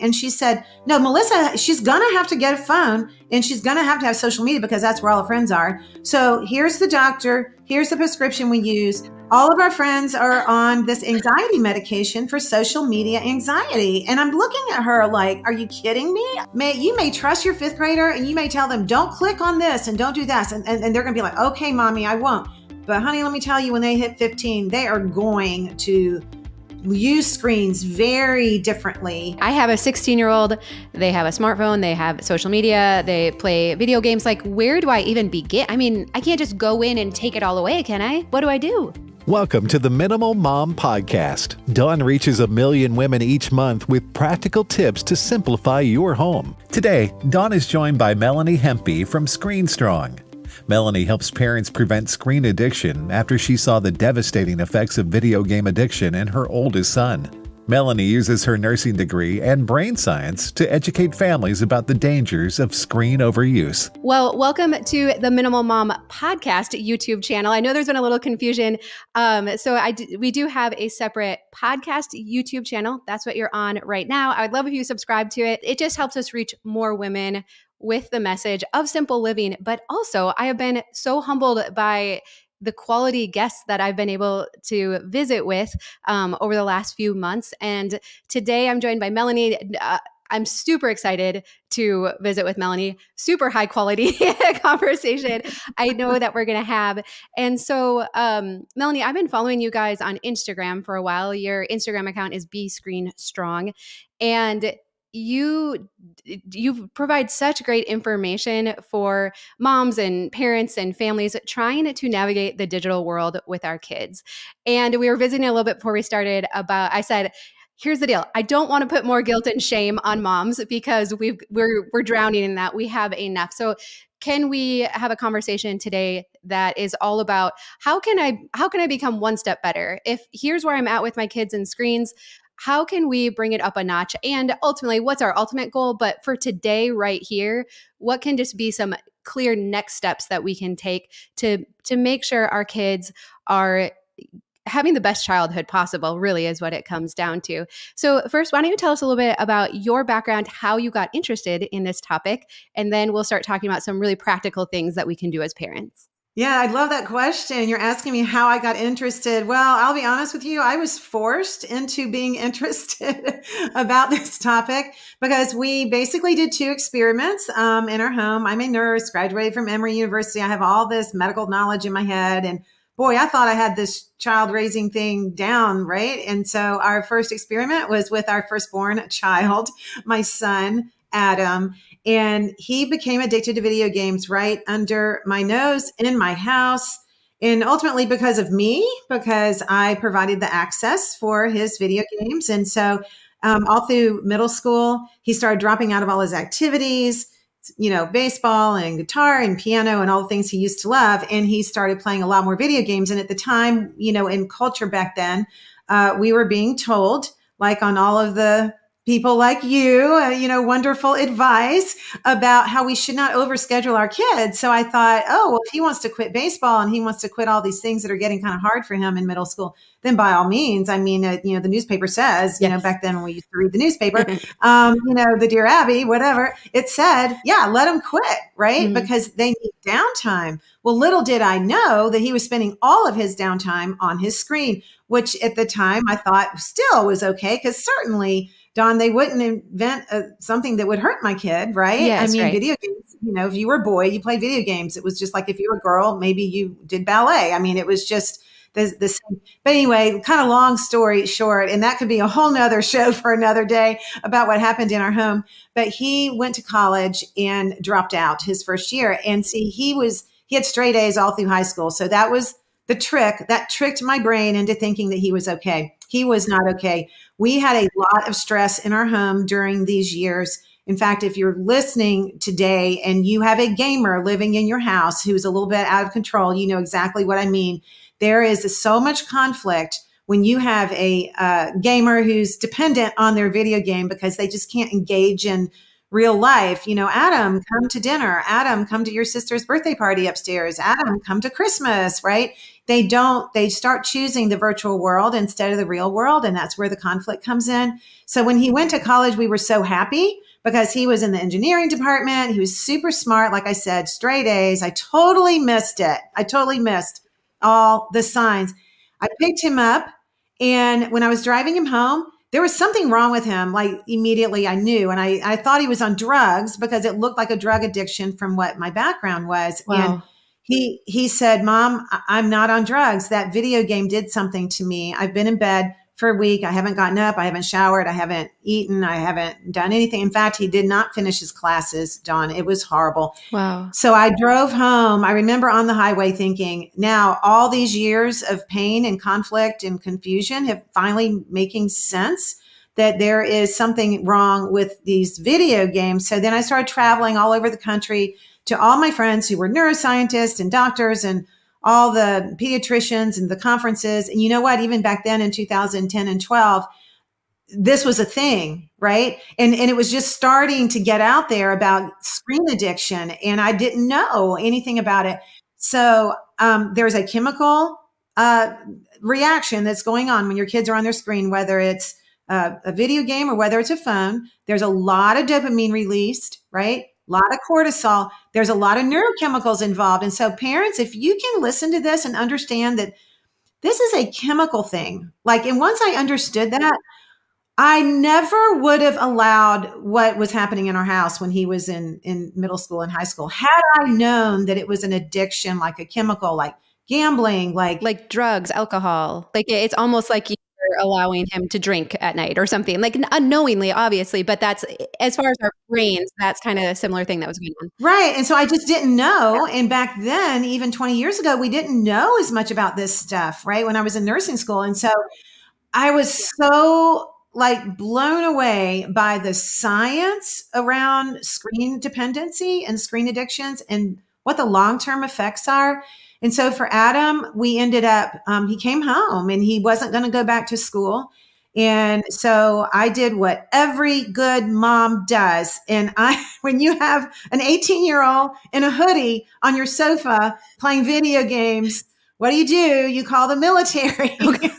And she said, No, Melissa, she's going to have to get a phone and she's going to have to have social media because that's where all her friends are. So here's the doctor. Here's the prescription we use. All of our friends are on this anxiety medication for social media anxiety. And I'm looking at her like, Are you kidding me? May, you may trust your fifth grader and you may tell them, Don't click on this and don't do this. And, and, and they're going to be like, Okay, mommy, I won't. But honey, let me tell you, when they hit 15, they are going to use screens very differently. I have a 16 year old, they have a smartphone, they have social media, they play video games. Like, where do I even begin? I mean, I can't just go in and take it all away, can I? What do I do? Welcome to the Minimal Mom Podcast. Dawn reaches a million women each month with practical tips to simplify your home. Today, Dawn is joined by Melanie Hempe from Screen Strong. Melanie helps parents prevent screen addiction after she saw the devastating effects of video game addiction in her oldest son. Melanie uses her nursing degree and brain science to educate families about the dangers of screen overuse. Well, welcome to the Minimal Mom podcast YouTube channel. I know there's been a little confusion. Um, so I d- we do have a separate podcast YouTube channel. That's what you're on right now. I would love if you subscribe to it. It just helps us reach more women with the message of simple living. But also, I have been so humbled by the quality guests that I've been able to visit with um, over the last few months. And today I'm joined by Melanie. Uh, I'm super excited to visit with Melanie. Super high quality conversation I know that we're going to have. And so, um, Melanie, I've been following you guys on Instagram for a while. Your Instagram account is Be Screen Strong. And you you provide such great information for moms and parents and families trying to navigate the digital world with our kids. And we were visiting a little bit before we started about I said here's the deal. I don't want to put more guilt and shame on moms because we've we're we're drowning in that. We have enough. So can we have a conversation today that is all about how can i how can i become one step better? If here's where i'm at with my kids and screens how can we bring it up a notch? And ultimately, what's our ultimate goal? But for today, right here, what can just be some clear next steps that we can take to to make sure our kids are having the best childhood possible really is what it comes down to. So, first, why don't you tell us a little bit about your background, how you got interested in this topic, and then we'll start talking about some really practical things that we can do as parents. Yeah, I love that question. You're asking me how I got interested. Well, I'll be honest with you. I was forced into being interested about this topic because we basically did two experiments um, in our home. I'm a nurse, graduated from Emory University. I have all this medical knowledge in my head. And boy, I thought I had this child raising thing down, right? And so our first experiment was with our firstborn child, my son, Adam and he became addicted to video games right under my nose in my house. And ultimately, because of me, because I provided the access for his video games. And so, um, all through middle school, he started dropping out of all his activities, you know, baseball and guitar and piano and all the things he used to love. And he started playing a lot more video games. And at the time, you know, in culture back then, uh, we were being told, like on all of the people like you, uh, you know, wonderful advice about how we should not overschedule our kids. So I thought, oh, well, if he wants to quit baseball and he wants to quit all these things that are getting kind of hard for him in middle school, then by all means, I mean, uh, you know, the newspaper says, you yes. know, back then when we used to read the newspaper, um, you know, the Dear Abby, whatever, it said, yeah, let him quit, right? Mm-hmm. Because they need downtime. Well, little did I know that he was spending all of his downtime on his screen, which at the time I thought still was okay, because certainly Dawn, they wouldn't invent a, something that would hurt my kid, right? Yes, I mean, right. video games, you know, if you were a boy, you played video games. It was just like if you were a girl, maybe you did ballet. I mean, it was just the, the same. But anyway, kind of long story short, and that could be a whole nother show for another day about what happened in our home. But he went to college and dropped out his first year. And see, he was, he had straight A's all through high school. So that was the trick that tricked my brain into thinking that he was okay. He was not okay. We had a lot of stress in our home during these years. In fact, if you're listening today and you have a gamer living in your house who's a little bit out of control, you know exactly what I mean. There is so much conflict when you have a uh, gamer who's dependent on their video game because they just can't engage in real life. You know, Adam, come to dinner. Adam, come to your sister's birthday party upstairs. Adam, come to Christmas, right? They don't, they start choosing the virtual world instead of the real world. And that's where the conflict comes in. So when he went to college, we were so happy because he was in the engineering department. He was super smart. Like I said, straight A's. I totally missed it. I totally missed all the signs. I picked him up. And when I was driving him home, there was something wrong with him. Like immediately I knew. And I, I thought he was on drugs because it looked like a drug addiction from what my background was. Wow. And he, he said, mom, I'm not on drugs. That video game did something to me. I've been in bed for a week. I haven't gotten up. I haven't showered. I haven't eaten. I haven't done anything. In fact, he did not finish his classes, Dawn. It was horrible. Wow. So I drove home. I remember on the highway thinking, now all these years of pain and conflict and confusion have finally making sense that there is something wrong with these video games. So then I started traveling all over the country to all my friends who were neuroscientists and doctors and all the pediatricians and the conferences. And you know what? Even back then in 2010 and 12, this was a thing, right? And and it was just starting to get out there about screen addiction, and I didn't know anything about it. So um, there's a chemical uh, reaction that's going on when your kids are on their screen, whether it's uh, a video game or whether it's a phone. There's a lot of dopamine released, right? A lot of cortisol. There's a lot of neurochemicals involved. And so, parents, if you can listen to this and understand that this is a chemical thing, like, and once I understood that, I never would have allowed what was happening in our house when he was in, in middle school and high school. Had I known that it was an addiction, like a chemical, like gambling, like like drugs, alcohol, like it's almost like allowing him to drink at night or something like unknowingly obviously but that's as far as our brains that's kind of a similar thing that was going on. Right and so i just didn't know and back then even 20 years ago we didn't know as much about this stuff right when i was in nursing school and so i was so like blown away by the science around screen dependency and screen addictions and what the long-term effects are and so for Adam, we ended up, um, he came home and he wasn't going to go back to school. And so I did what every good mom does. And I, when you have an 18 year old in a hoodie on your sofa playing video games, what do you do? You call the military.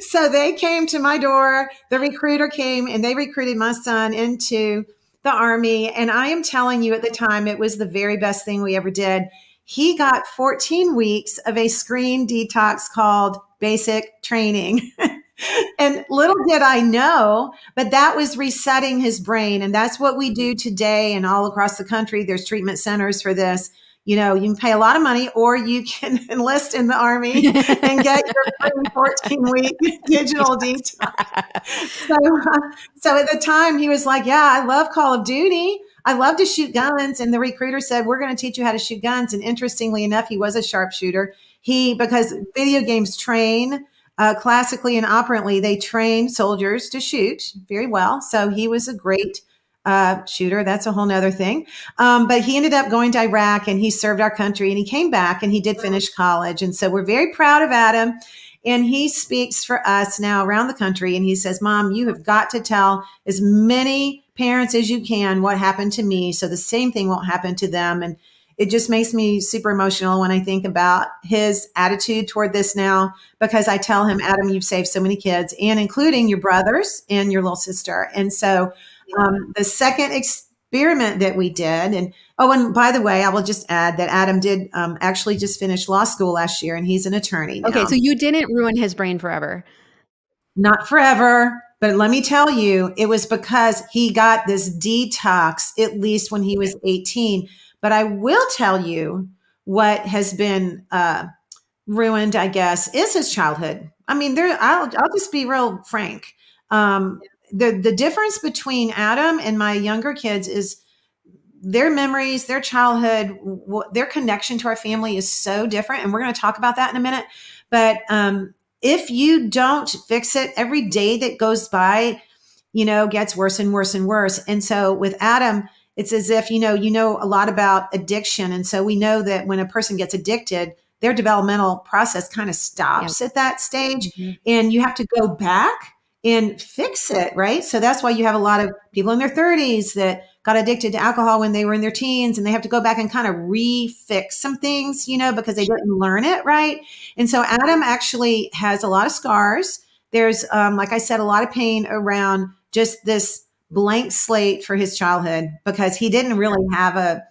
so they came to my door. The recruiter came and they recruited my son into the army. And I am telling you at the time, it was the very best thing we ever did he got 14 weeks of a screen detox called basic training. and little did I know, but that was resetting his brain. And that's what we do today and all across the country. There's treatment centers for this. You know, you can pay a lot of money or you can enlist in the army and get your 14 week digital detox. So, uh, so at the time, he was like, Yeah, I love Call of Duty. I love to shoot guns. And the recruiter said, We're going to teach you how to shoot guns. And interestingly enough, he was a sharpshooter. He, because video games train uh, classically and operantly, they train soldiers to shoot very well. So he was a great uh, shooter. That's a whole nother thing. Um, but he ended up going to Iraq and he served our country and he came back and he did finish college. And so we're very proud of Adam. And he speaks for us now around the country. And he says, Mom, you have got to tell as many parents as you can what happened to me so the same thing won't happen to them. And it just makes me super emotional when I think about his attitude toward this now because I tell him, Adam, you've saved so many kids, and including your brothers and your little sister. And so um, the second experiment that we did, and oh, and by the way, I will just add that Adam did um, actually just finish law school last year, and he's an attorney. Now. Okay, so you didn't ruin his brain forever. Not forever. But let me tell you, it was because he got this detox, at least when he was 18. But I will tell you what has been uh, ruined, I guess, is his childhood. I mean, there. I'll, I'll just be real frank. Um, the the difference between Adam and my younger kids is their memories, their childhood, their connection to our family is so different, and we're going to talk about that in a minute. But um, if you don't fix it, every day that goes by, you know, gets worse and worse and worse. And so with Adam, it's as if, you know, you know a lot about addiction. And so we know that when a person gets addicted, their developmental process kind of stops yeah. at that stage. Mm-hmm. And you have to go back and fix it, right? So that's why you have a lot of people in their 30s that got addicted to alcohol when they were in their teens and they have to go back and kind of refix some things, you know, because they didn't learn it right. And so Adam actually has a lot of scars. There's, um, like I said, a lot of pain around just this blank slate for his childhood because he didn't really have a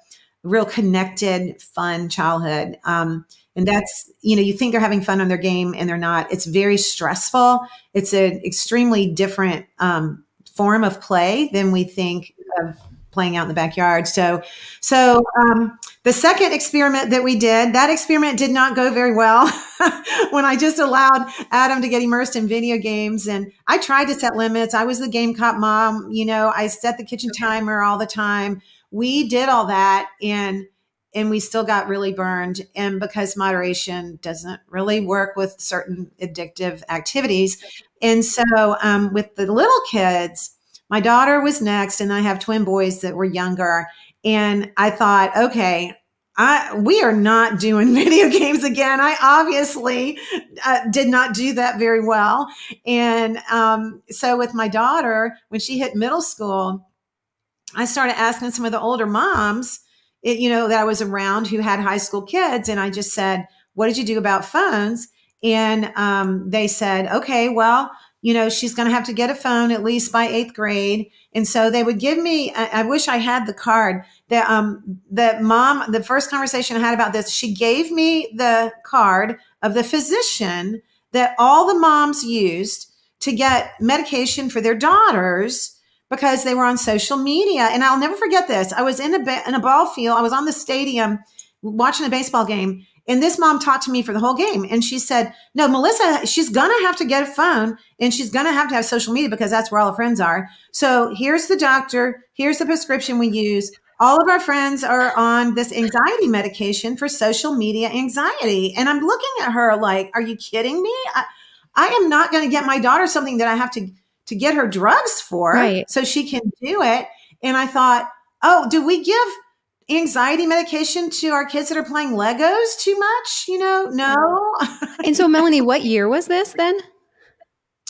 real connected, fun childhood. Um, and that's, you know, you think they're having fun on their game and they're not. It's very stressful. It's an extremely different um, form of play than we think of playing out in the backyard. So, so um, the second experiment that we did, that experiment did not go very well. when I just allowed Adam to get immersed in video games, and I tried to set limits. I was the game cop mom. You know, I set the kitchen timer all the time. We did all that, and and we still got really burned. And because moderation doesn't really work with certain addictive activities, and so um, with the little kids my daughter was next, and I have twin boys that were younger. And I thought, okay, I, we are not doing video games again. I obviously uh, did not do that very well. And um, so, with my daughter, when she hit middle school, I started asking some of the older moms, it, you know, that I was around who had high school kids. And I just said, What did you do about phones? And um, they said, Okay, well, you know, she's going to have to get a phone at least by eighth grade. And so they would give me, I, I wish I had the card that, um, the mom, the first conversation I had about this, she gave me the card of the physician that all the moms used to get medication for their daughters because they were on social media. And I'll never forget this. I was in a, in a ball field. I was on the stadium watching a baseball game and this mom talked to me for the whole game. And she said, No, Melissa, she's going to have to get a phone and she's going to have to have social media because that's where all her friends are. So here's the doctor. Here's the prescription we use. All of our friends are on this anxiety medication for social media anxiety. And I'm looking at her like, Are you kidding me? I, I am not going to get my daughter something that I have to, to get her drugs for right. so she can do it. And I thought, Oh, do we give anxiety medication to our kids that are playing Legos too much? You know, no. and so, Melanie, what year was this then?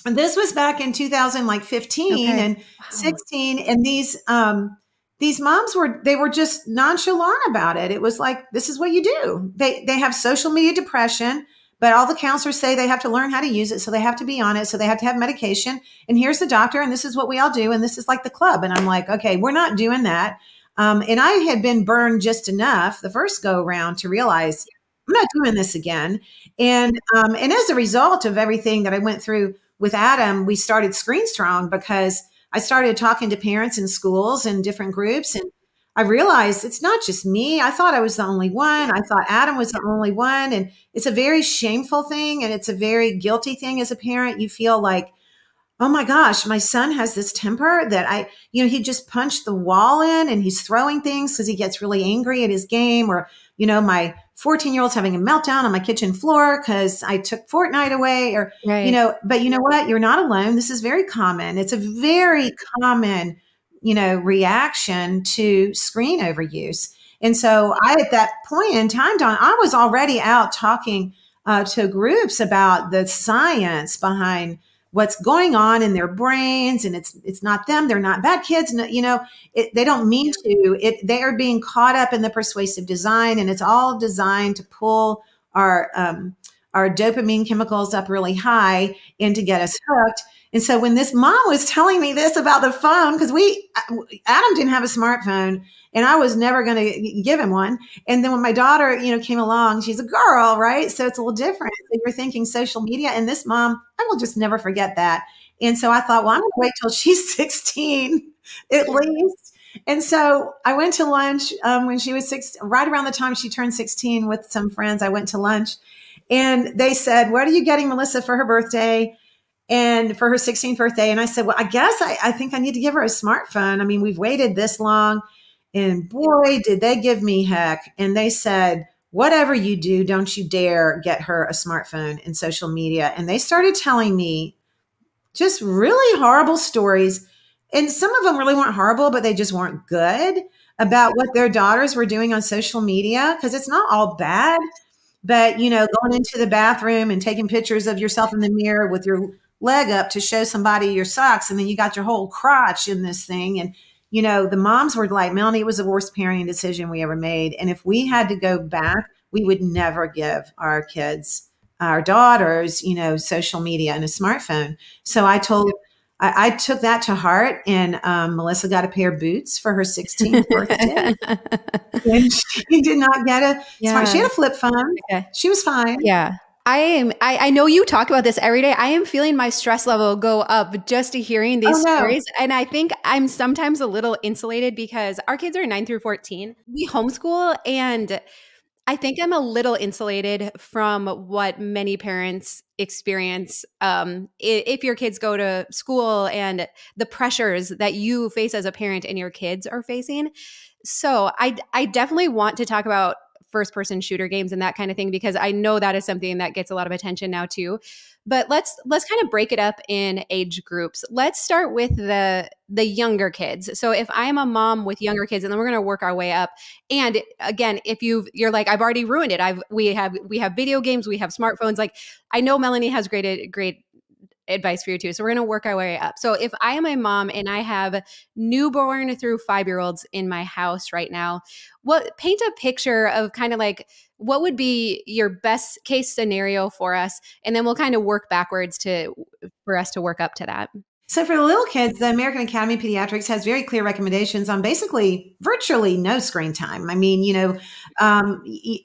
And this was back in 2000, like 15 okay. and wow. 16. And these, um, these moms were they were just nonchalant about it. It was like this is what you do. They they have social media depression, but all the counselors say they have to learn how to use it, so they have to be on it, so they have to have medication. And here's the doctor, and this is what we all do, and this is like the club. And I'm like, okay, we're not doing that. Um, and I had been burned just enough the first go around to realize I'm not doing this again. And um, and as a result of everything that I went through with Adam, we started Screen Strong because I started talking to parents in schools and different groups, and I realized it's not just me. I thought I was the only one. I thought Adam was the only one, and it's a very shameful thing, and it's a very guilty thing as a parent. You feel like oh my gosh, my son has this temper that I, you know, he just punched the wall in and he's throwing things because he gets really angry at his game. Or, you know, my 14 year old's having a meltdown on my kitchen floor because I took Fortnite away. Or, right. you know, but you know what? You're not alone. This is very common. It's a very common, you know, reaction to screen overuse. And so I, at that point in time, Dawn, I was already out talking uh, to groups about the science behind what's going on in their brains and it's it's not them they're not bad kids you know it, they don't mean to it they are being caught up in the persuasive design and it's all designed to pull our um, our dopamine chemicals up really high and to get us hooked and so when this mom was telling me this about the phone because we adam didn't have a smartphone and I was never going to give him one. And then when my daughter, you know, came along, she's a girl, right? So it's a little different. So you're thinking social media, and this mom, I will just never forget that. And so I thought, well, I'm going to wait till she's 16 at least. And so I went to lunch um, when she was six, right around the time she turned 16 with some friends. I went to lunch and they said, What are you getting Melissa for her birthday? And for her 16th birthday. And I said, Well, I guess I, I think I need to give her a smartphone. I mean, we've waited this long. And boy, did they give me heck. And they said, whatever you do, don't you dare get her a smartphone and social media. And they started telling me just really horrible stories. And some of them really weren't horrible, but they just weren't good about what their daughters were doing on social media because it's not all bad. But, you know, going into the bathroom and taking pictures of yourself in the mirror with your leg up to show somebody your socks, and then you got your whole crotch in this thing. And, you know, the moms were like, Melanie, it was the worst parenting decision we ever made. And if we had to go back, we would never give our kids, our daughters, you know, social media and a smartphone. So I told, I, I took that to heart, and um, Melissa got a pair of boots for her 16th birthday. and she did not get a yeah. smart. She had a flip phone. Okay. She was fine. Yeah. I am. I, I, know you talk about this every day. I am feeling my stress level go up just to hearing these oh, no. stories, and I think I'm sometimes a little insulated because our kids are nine through fourteen. We homeschool, and I think I'm a little insulated from what many parents experience um, if your kids go to school and the pressures that you face as a parent and your kids are facing. So I, I definitely want to talk about first person shooter games and that kind of thing because I know that is something that gets a lot of attention now too. But let's let's kind of break it up in age groups. Let's start with the the younger kids. So if I'm a mom with younger kids and then we're going to work our way up. And again, if you you're like I've already ruined it. I've we have we have video games, we have smartphones like I know Melanie has great great advice for you too. So we're going to work our way up. So if I am a mom and I have newborn through 5-year-olds in my house right now, what paint a picture of kind of like what would be your best case scenario for us and then we'll kind of work backwards to for us to work up to that. So for the little kids, the American Academy of Pediatrics has very clear recommendations on basically virtually no screen time. I mean, you know, um,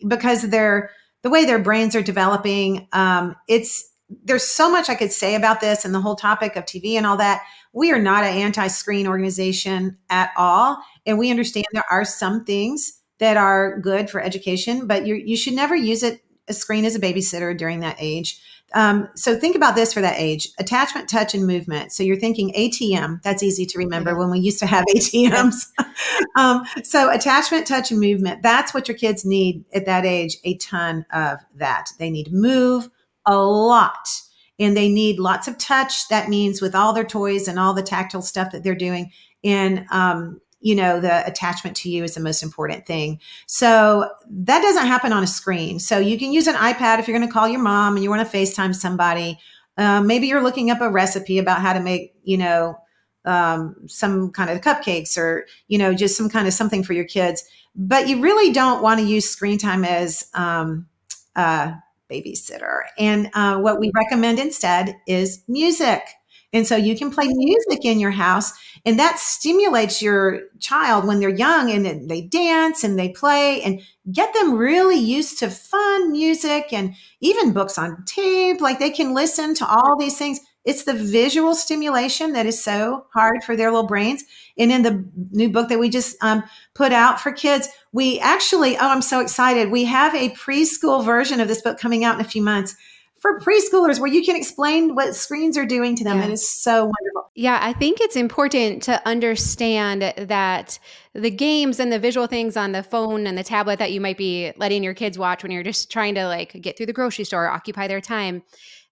because they're the way their brains are developing, um, it's there's so much I could say about this and the whole topic of TV and all that. We are not an anti screen organization at all. And we understand there are some things that are good for education, but you, you should never use it a screen as a babysitter during that age. Um, so think about this for that age attachment, touch, and movement. So you're thinking ATM. That's easy to remember when we used to have ATMs. um, so attachment, touch, and movement. That's what your kids need at that age a ton of that. They need to move, a lot and they need lots of touch. That means with all their toys and all the tactile stuff that they're doing. And, um, you know, the attachment to you is the most important thing. So that doesn't happen on a screen. So you can use an iPad if you're going to call your mom and you want to FaceTime somebody. Um, maybe you're looking up a recipe about how to make, you know, um, some kind of cupcakes or, you know, just some kind of something for your kids. But you really don't want to use screen time as, um, uh, babysitter. And uh, what we recommend instead is music. And so you can play music in your house, and that stimulates your child when they're young and they dance and they play and get them really used to fun music and even books on tape. Like they can listen to all these things. It's the visual stimulation that is so hard for their little brains. And in the new book that we just um, put out for kids, we actually, oh, I'm so excited. We have a preschool version of this book coming out in a few months for preschoolers where you can explain what screens are doing to them. Yeah. It is so wonderful. Yeah, I think it's important to understand that the games and the visual things on the phone and the tablet that you might be letting your kids watch when you're just trying to like get through the grocery store, or occupy their time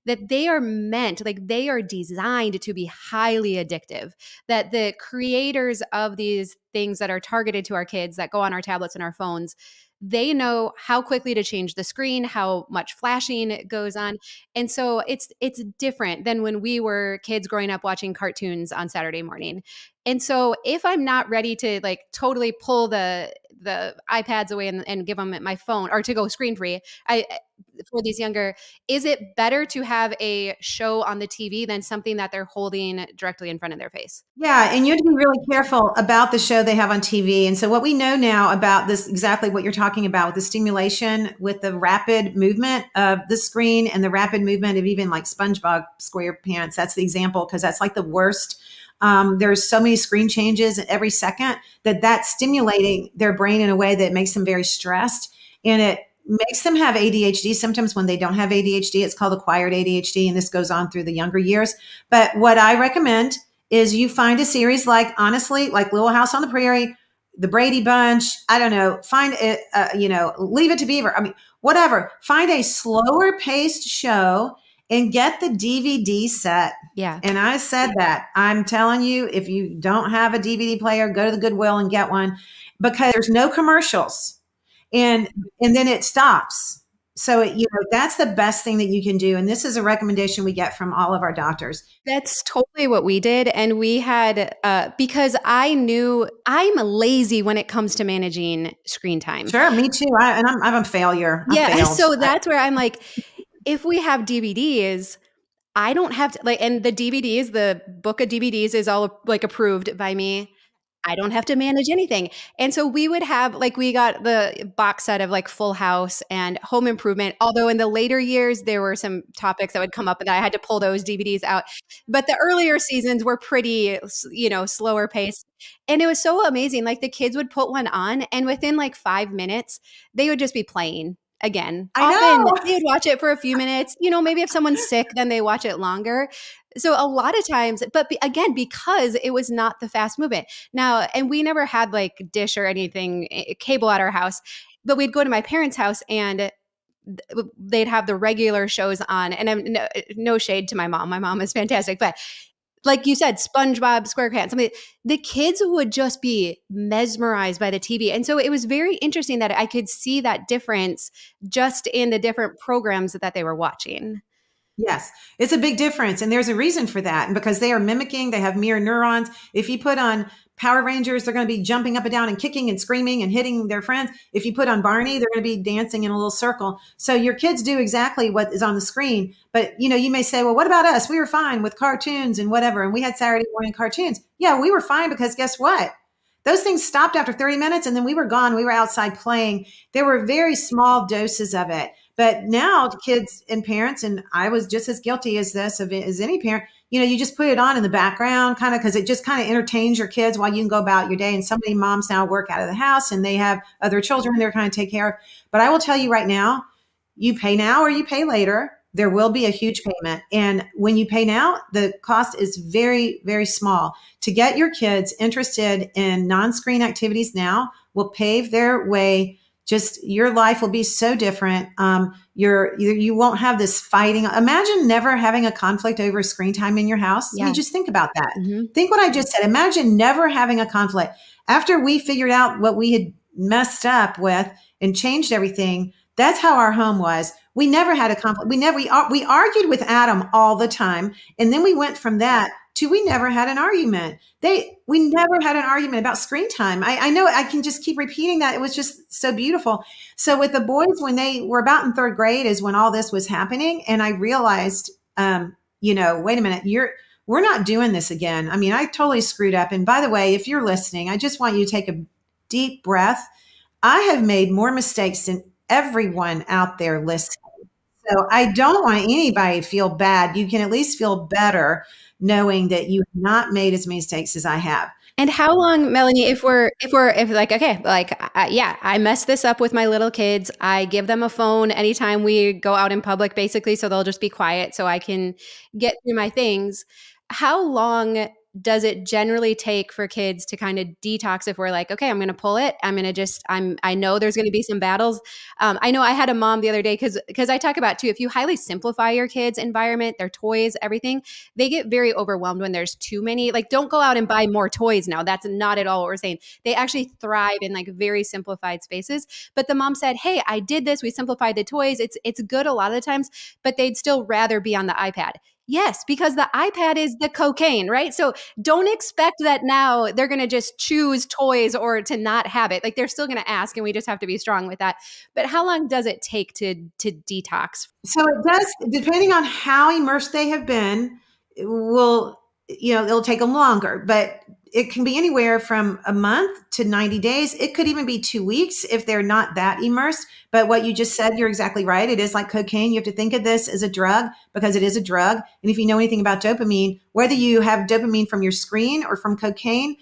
that they are meant, like they are designed to be highly addictive. That the creators of these things that are targeted to our kids that go on our tablets and our phones, they know how quickly to change the screen how much flashing it goes on and so it's it's different than when we were kids growing up watching cartoons on saturday morning and so if i'm not ready to like totally pull the the iPads away and, and give them my phone or to go screen free. I eh, for these younger, is it better to have a show on the TV than something that they're holding directly in front of their face? Yeah, and you have to be really careful about the show they have on TV. And so what we know now about this exactly what you're talking about with the stimulation with the rapid movement of the screen and the rapid movement of even like SpongeBob SquarePants. That's the example because that's like the worst um, there's so many screen changes every second that that's stimulating their brain in a way that makes them very stressed and it makes them have ADHD symptoms when they don't have ADHD. It's called acquired ADHD, and this goes on through the younger years. But what I recommend is you find a series like, honestly, like Little House on the Prairie, The Brady Bunch. I don't know. Find it, uh, you know, Leave It to Beaver. I mean, whatever. Find a slower paced show and get the DVD set. Yeah. And I said that. I'm telling you, if you don't have a DVD player, go to the Goodwill and get one because there's no commercials. And and then it stops. so you know that's the best thing that you can do and this is a recommendation we get from all of our doctors that's totally what we did and we had uh, because i knew i'm lazy when it comes to managing screen time sure me too I, and I'm, I'm a failure I'm yeah failed. so that's where i'm like if we have dvds i don't have to like and the dvds the book of dvds is all like approved by me I don't have to manage anything. And so we would have like we got the box set of like Full House and Home Improvement. Although in the later years there were some topics that would come up and I had to pull those DVDs out. But the earlier seasons were pretty you know, slower paced. And it was so amazing. Like the kids would put one on and within like 5 minutes they would just be playing again. I Often know. they'd watch it for a few minutes. You know, maybe if someone's sick, then they watch it longer. So a lot of times, but be, again, because it was not the fast movement. Now, and we never had like dish or anything, eh, cable at our house, but we'd go to my parents' house and they'd have the regular shows on. And I'm no, no shade to my mom. My mom is fantastic, but like you said, SpongeBob SquarePants. I mean, the kids would just be mesmerized by the TV. And so it was very interesting that I could see that difference just in the different programs that they were watching. Yes, it's a big difference. And there's a reason for that. And because they are mimicking, they have mirror neurons. If you put on Power Rangers, they're going to be jumping up and down and kicking and screaming and hitting their friends. If you put on Barney, they're going to be dancing in a little circle. So your kids do exactly what is on the screen. But you know, you may say, well, what about us? We were fine with cartoons and whatever. And we had Saturday morning cartoons. Yeah, we were fine because guess what? Those things stopped after 30 minutes and then we were gone. We were outside playing. There were very small doses of it. But now kids and parents, and I was just as guilty as this of as any parent, you know, you just put it on in the background kind of because it just kind of entertains your kids while you can go about your day. And so many moms now work out of the house and they have other children they're kind of take care of. But I will tell you right now, you pay now or you pay later. There will be a huge payment. And when you pay now, the cost is very, very small. To get your kids interested in non screen activities now will pave their way just your life will be so different. Um, you're, you, you won't have this fighting. Imagine never having a conflict over screen time in your house. Yeah. I mean, just think about that. Mm-hmm. Think what I just said. Imagine never having a conflict. After we figured out what we had messed up with and changed everything, that's how our home was. We never had a conflict. We never we, we argued with Adam all the time, and then we went from that to we never had an argument. They we never had an argument about screen time. I, I know I can just keep repeating that. It was just so beautiful. So with the boys, when they were about in third grade, is when all this was happening, and I realized, um, you know, wait a minute, you're we're not doing this again. I mean, I totally screwed up. And by the way, if you're listening, I just want you to take a deep breath. I have made more mistakes than everyone out there listening. So I don't want anybody to feel bad. You can at least feel better knowing that you have not made as many mistakes as I have. And how long, Melanie, if we're, if we're, if like, okay, like, uh, yeah, I mess this up with my little kids. I give them a phone anytime we go out in public, basically, so they'll just be quiet so I can get through my things. How long does it generally take for kids to kind of detox if we're like okay i'm going to pull it. I'm going to just i'm i know there's going to be some battles. Um, i know i had a mom the other day because because i talk about too if you highly simplify your kids environment their toys everything they get very overwhelmed when there's too many. Like don't go out and buy more toys now. That's not at all what we're saying. They actually thrive in like very simplified spaces. But the mom said hey i did this. We simplified the toys. It's it's good a lot of the times but they'd still rather be on the ipad Yes, because the iPad is the cocaine, right? So don't expect that now they're going to just choose toys or to not have it. Like they're still going to ask and we just have to be strong with that. But how long does it take to to detox? So it does depending on how immersed they have been, will you know, it'll take them longer, but it can be anywhere from a month to 90 days. It could even be two weeks if they're not that immersed. But what you just said, you're exactly right. It is like cocaine. You have to think of this as a drug because it is a drug. And if you know anything about dopamine, whether you have dopamine from your screen or from cocaine,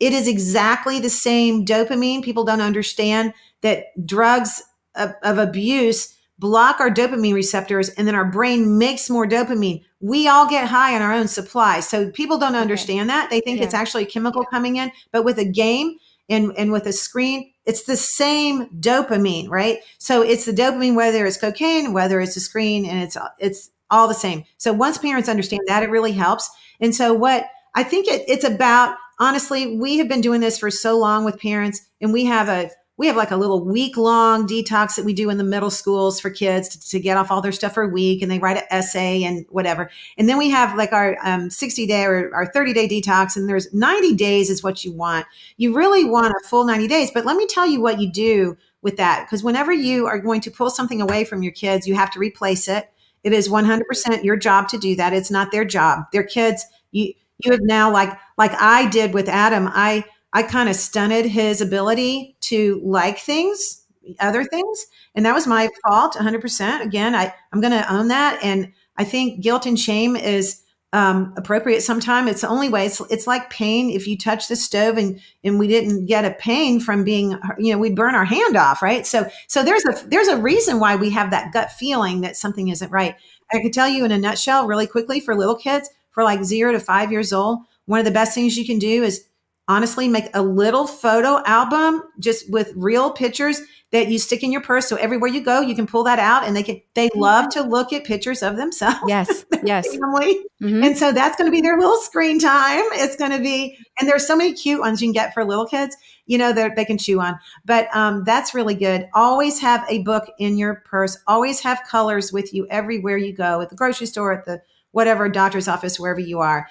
it is exactly the same dopamine. People don't understand that drugs of, of abuse block our dopamine receptors and then our brain makes more dopamine. We all get high on our own supply. So people don't understand okay. that. They think yeah. it's actually a chemical coming in, but with a game and, and with a screen, it's the same dopamine, right? So it's the dopamine, whether it's cocaine, whether it's a screen, and it's, it's all the same. So once parents understand that, it really helps. And so what I think it, it's about, honestly, we have been doing this for so long with parents and we have a we have like a little week long detox that we do in the middle schools for kids to, to, get off all their stuff for a week and they write an essay and whatever. And then we have like our um, 60 day or our 30 day detox and there's 90 days is what you want. You really want a full 90 days, but let me tell you what you do with that. Because whenever you are going to pull something away from your kids, you have to replace it. It is 100% your job to do that. It's not their job. Their kids, you, you have now like, like I did with Adam, I, I kind of stunted his ability to like things, other things. And that was my fault 100%. Again, I, I'm going to own that. And I think guilt and shame is um, appropriate sometime. It's the only way. It's, it's like pain. If you touch the stove and, and we didn't get a pain from being, you know, we burn our hand off. Right. So, so there's a, there's a reason why we have that gut feeling that something isn't right. I could tell you in a nutshell really quickly for little kids for like zero to five years old, one of the best things you can do is honestly make a little photo album just with real pictures that you stick in your purse. So everywhere you go you can pull that out and they can they mm-hmm. love to look at pictures of themselves. Yes yes. family. Mm-hmm. and so that's going to be their little screen time. It's going to be and there's so many cute ones you can get for little kids you know that they can chew on. But um, that's really good. Always have a book in your purse. Always have colors with you everywhere you go at the grocery store at the whatever doctor's office wherever you are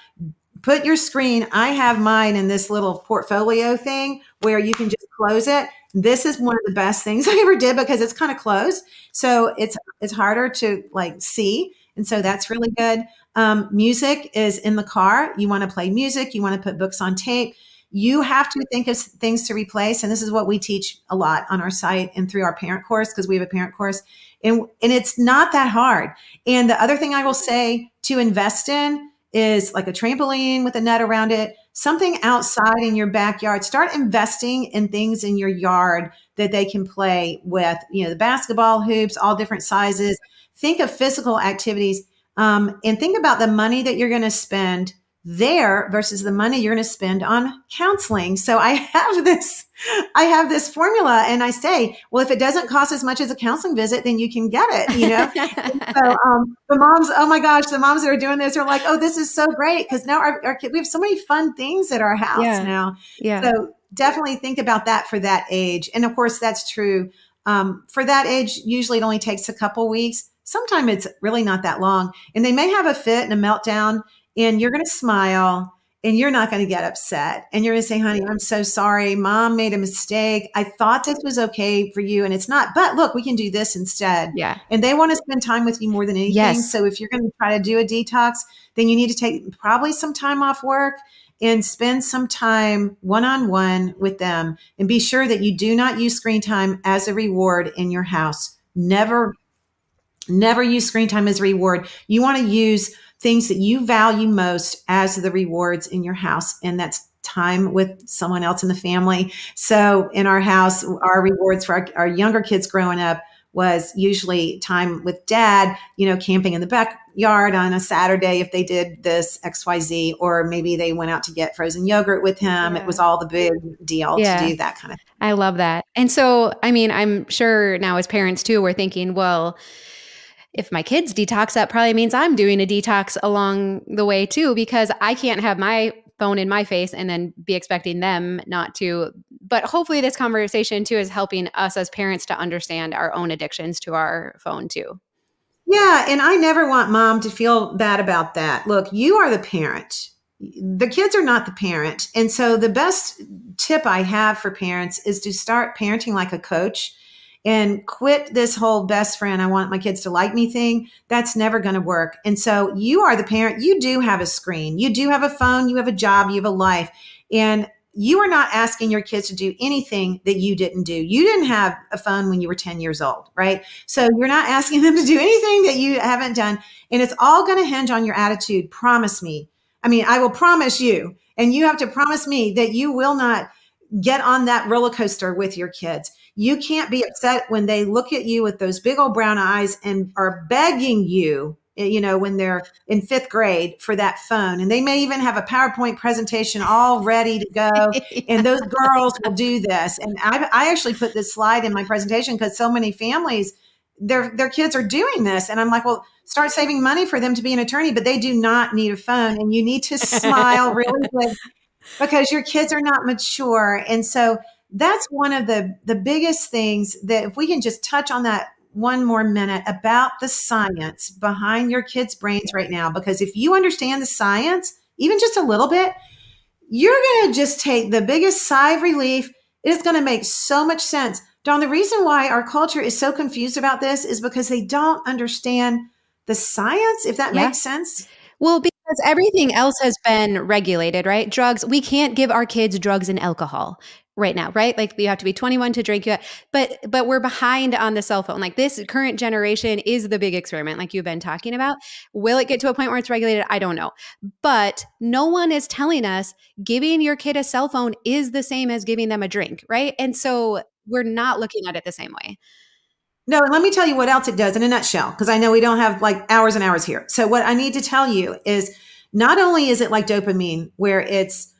put your screen. I have mine in this little portfolio thing where you can just close it. This is one of the best things I ever did because it's kind of closed. So it's it's harder to like see. And so that's really good. Um, music is in the car. You want to play music. You want to put books on tape. You have to think of things to replace. And this is what we teach a lot on our site and through our parent course because we have a parent course. And, and it's not that hard. And the other thing I will say to invest in is like a trampoline with a net around it, something outside in your backyard. Start investing in things in your yard that they can play with, you know, the basketball hoops, all different sizes. Think of physical activities um, and think about the money that you're going to spend there versus the money you're going to spend on counseling. So I have this, I have this formula and I say, well, if it doesn't cost as much as a counseling visit, then you can get it, you know? so um, the moms, oh my gosh, the moms that are doing this are like, oh, this is so great. Cause now our, our kid, we have so many fun things at our house yeah. now. Yeah. So definitely think about that for that age. And of course that's true. Um, for that age, usually it only takes a couple weeks. Sometimes it's really not that long and they may have a fit and a meltdown and you're going to smile and you're not going to get upset and you're going to say honey i'm so sorry. Mom made a mistake. I thought this was okay for you and it's not but look we can do this instead. Yeah. And they want to spend time with you more than anything. Yes. so if you're going to try to do a detox then you need to take probably some time off work and spend some time one-on-one with them. And be sure that you do not use screen time as a reward in your house. Never never use screen time as a reward. You want to use things that you value most as the rewards in your house. And that's time with someone else in the family. So in our house, our rewards for our, our younger kids growing up was usually time with dad, you know, camping in the backyard on a Saturday if they did this XYZ, or maybe they went out to get frozen yogurt with him. Yeah. It was all the big deal yeah. to do that kind of thing. I love that. And so, I mean, I'm sure now as parents too, we're thinking, well, if my kids detox, that probably means I'm doing a detox along the way too, because I can't have my phone in my face and then be expecting them not to. But hopefully, this conversation too is helping us as parents to understand our own addictions to our phone too. Yeah. And I never want mom to feel bad about that. Look, you are the parent. The kids are not the parent. And so, the best tip I have for parents is to start parenting like a coach and quit this whole best friend, I want my kids to like me thing. That's never going to work. And so you are the parent. You do have a screen. You do have a phone. You have a job. You have a life. And you are not asking your kids to do anything that you didn't do. You didn't have a phone when you were 10 years old, right? So you're not asking them to do anything that you haven't done. And it's all going to hinge on your attitude. Promise me. I mean, I will promise you, and you have to promise me that you will not get on that roller coaster with your kids. You can't be upset when they look at you with those big old brown eyes and are begging you, eh, you know, when they're in fifth grade for that phone. And they may even have a PowerPoint presentation all ready to go. yeah. And those girls will do this. And I, I actually put this slide in my presentation because so many families, their, their kids are doing this. And I'm like, well, start saving money for them to be an attorney, but they do not need a phone. And you need to smile really good because your kids are not mature. And so that's one of the the biggest things that if we can just touch on that one more minute about the science behind your kids' brains right now because if you understand the science even just a little bit you're going to just take the biggest sigh of relief it's going to make so much sense Dawn the reason why our culture is so confused about this is because they don't understand the science, if that yeah. makes sense. Well, because everything else has been regulated, right? Drugs, we can't give our kids drugs and alcohol right now, right? Like you have to be 21 to drink. But but we're behind on the cell phone. Like this current generation is the big experiment like you've been talking about. Will it get to a point where it's regulated? I don't know. But no one is telling us giving your kid a cell phone is the same as giving them a drink, right? And so we're not looking at it the same way. No, and let me tell you what else it does in a nutshell, because I know we don't have like hours and hours here. So, what I need to tell you is not only is it like dopamine, where it's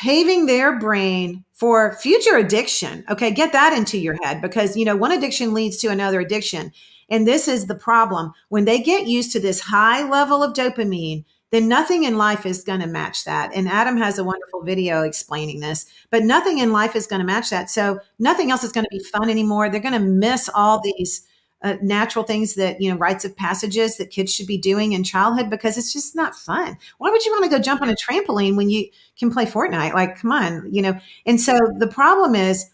paving their brain for future addiction. Okay, get that into your head because, you know, one addiction leads to another addiction. And this is the problem. When they get used to this high level of dopamine, then nothing in life is going to match that. And Adam has a wonderful video explaining this, but nothing in life is going to match that. So nothing else is going to be fun anymore. They're going to miss all these uh, natural things that, you know, rites of passages that kids should be doing in childhood because it's just not fun. Why would you want to go jump on a trampoline when you can play Fortnite? Like, come on, you know? And so the problem is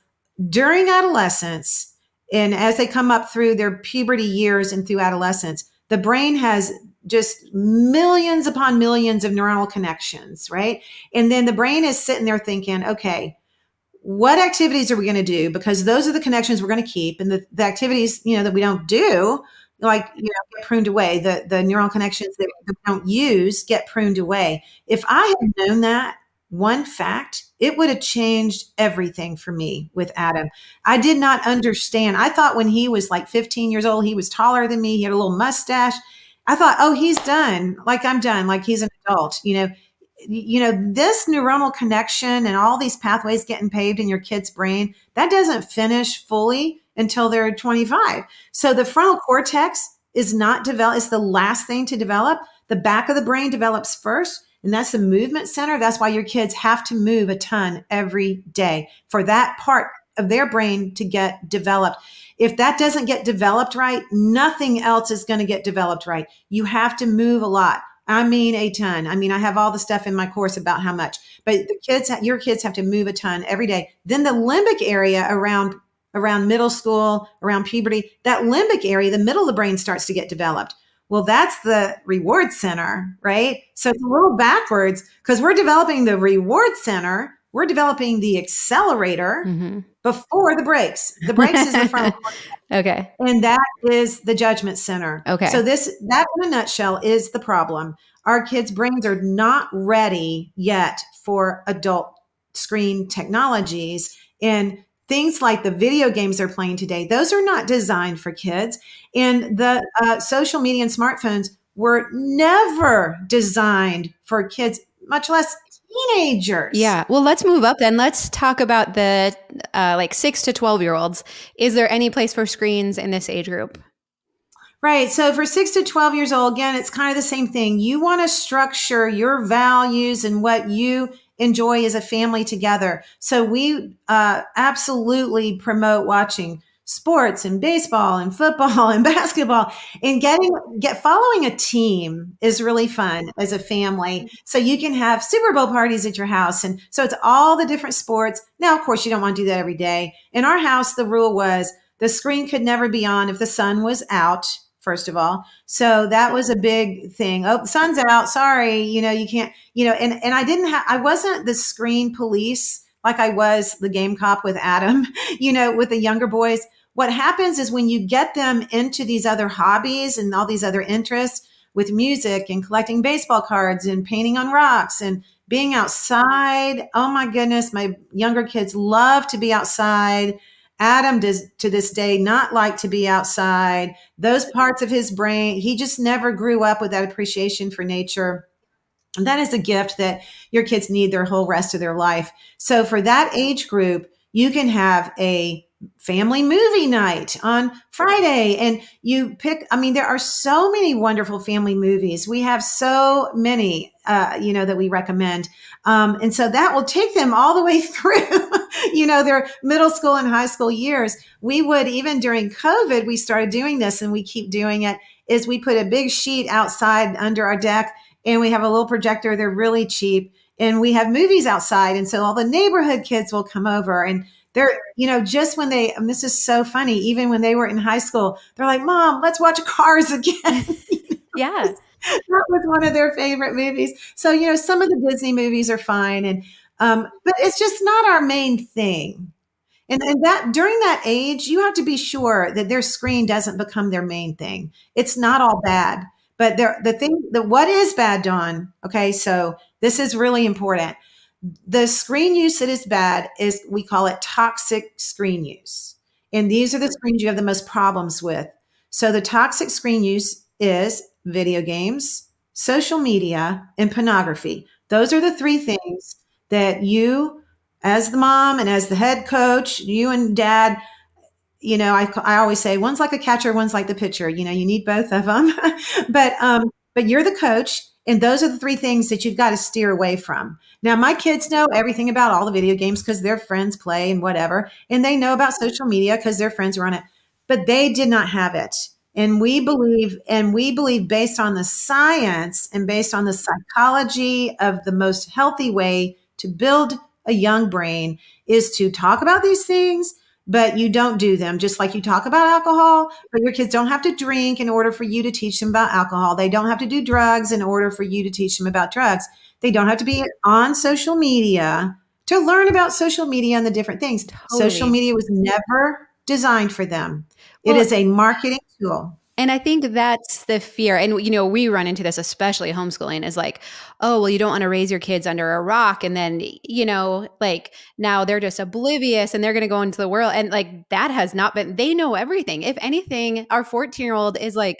during adolescence and as they come up through their puberty years and through adolescence, the brain has just millions upon millions of neuronal connections, right? And then the brain is sitting there thinking, okay, what activities are we going to do? Because those are the connections we're going to keep, and the, the activities, you know, that we don't do, like you know, get pruned away. The the neural connections that we don't use get pruned away. If I had known that one fact, it would have changed everything for me with Adam. I did not understand. I thought when he was like 15 years old, he was taller than me. He had a little mustache I thought, oh, he's done. Like I'm done. Like he's an adult. You know, you know this neuronal connection and all these pathways getting paved in your kid's brain that doesn't finish fully until they're 25. So the frontal cortex is not developed. It's the last thing to develop. The back of the brain develops first. And that's the movement center. That's why your kids have to move a ton every day for that part of their brain to get developed. If that doesn't get developed right, nothing else is going to get developed right. You have to move a lot. I mean, a ton. I mean, I have all the stuff in my course about how much, but the kids, your kids have to move a ton every day. Then the limbic area around, around middle school, around puberty, that limbic area, the middle of the brain starts to get developed. Well, that's the reward center, right? So it's a little backwards because we're developing the reward center we're developing the accelerator mm-hmm. before the brakes. The brakes is the front. okay. And that is the judgment center. Okay. So this that in a nutshell is the problem. Our kids' brains are not ready yet for adult screen technologies and things like the video games they're playing today those are not designed for kids and the uh, social media and smartphones were never designed for kids much less teenagers. Yeah. Well, let's move up then. Let's talk about the uh, like six to 12 year olds. Is there any place for screens in this age group? Right. So for six to 12 years old, again, it's kind of the same thing. You want to structure your values and what you enjoy as a family together. So we uh, absolutely promote watching sports and baseball and football and basketball. And getting get following a team is really fun as a family. So you can have super bowl parties at your house. And so it's all the different sports. Now of course you don't want to do that every day. In our house the rule was the screen could never be on if the sun was out first of all. So that was a big thing. Oh sun's out. Sorry. You know you can't you know and and i didn't have i wasn't the screen police like I was the game cop with Adam, you know, with the younger boys what happens is when you get them into these other hobbies and all these other interests with music and collecting baseball cards and painting on rocks and being outside. Oh my goodness, my younger kids love to be outside. Adam does to this day not like to be outside. Those parts of his brain, he just never grew up with that appreciation for nature. And that is a gift that your kids need their whole rest of their life. So for that age group, you can have a family movie night on Friday. And you pick, I mean, there are so many wonderful family movies. We have so many, uh, you know, that we recommend. Um, and so that will take them all the way through, you know, their middle school and high school years. We would, even during COVID, we started doing this and we keep doing it, is we put a big sheet outside under our deck and we have a little projector. They're really cheap. And we have movies outside. And so all the neighborhood kids will come over and they're, you know, just when they, and this is so funny, even when they were in high school, they're like, Mom, let's watch Cars again. yeah. that was one of their favorite movies. So, you know, some of the Disney movies are fine. And, um, but it's just not our main thing. And, and that during that age, you have to be sure that their screen doesn't become their main thing. It's not all bad, but there, the thing, the what is bad, Dawn? Okay, so this is really important the screen use that is bad is we call it toxic screen use. And these are the screens you have the most problems with. So the toxic screen use is video games, social media, and pornography. Those are the three things that you, as the mom and as the head coach, you and dad, you know, I, I always say one's like a catcher, one's like the pitcher. You know, you need both of them. but um, but you're the coach and those are the three things that you've got to steer away from. Now, my kids know everything about all the video games because their friends play and whatever. And they know about social media because their friends are on it. But they did not have it. And we believe, and we believe based on the science and based on the psychology of the most healthy way to build a young brain is to talk about these things but you don't do them just like you talk about alcohol but your kids don't have to drink in order for you to teach them about alcohol. They don't have to do drugs in order for you to teach them about drugs. They don't have to be on social media to learn about social media and the different things. Totally. social media was never designed for them. Well, it is a marketing tool and I think that's the fear. And, you know, we run into this, especially homeschooling, is like, oh, well, you don't want to raise your kids under a rock. And then, you know, like now they're just oblivious and they're going to go into the world. And like that has not been, they know everything. If anything, our 14 year old is like,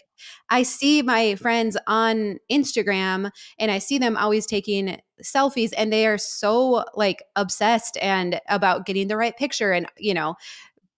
I see my friends on Instagram and I see them always taking selfies and they are so like obsessed and about getting the right picture and, you know,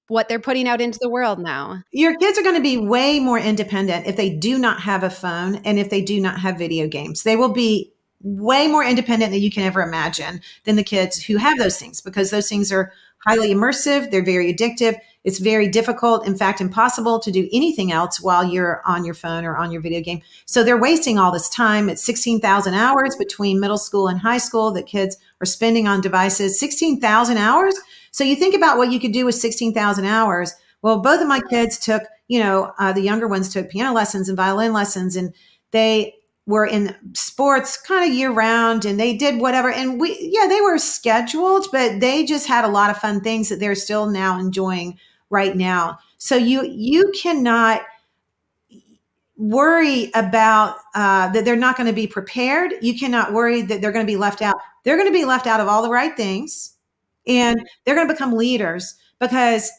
what they're putting out into the world now. Your kids are going to be way more independent if they do not have a phone and if they do not have video games. They will be way more independent than you can ever imagine than the kids who have those things because those things are highly immersive, they're very addictive. It's very difficult, in fact, impossible to do anything else while you're on your phone or on your video game. So they're wasting all this time. It's 16,000 hours between middle school and high school that kids are spending on devices. 16,000 hours so you think about what you could do with 16,000 hours. Well, both of my kids took, you know, uh, the younger ones took piano lessons and violin lessons, and they were in sports kind of year round and they did whatever. And we, yeah, they were scheduled, but they just had a lot of fun things that they're still now enjoying right now. So you, you cannot worry about uh, that they're not going to be prepared. You cannot worry that they're going to be left out. They're going to be left out of all the right things and they're going to become leaders because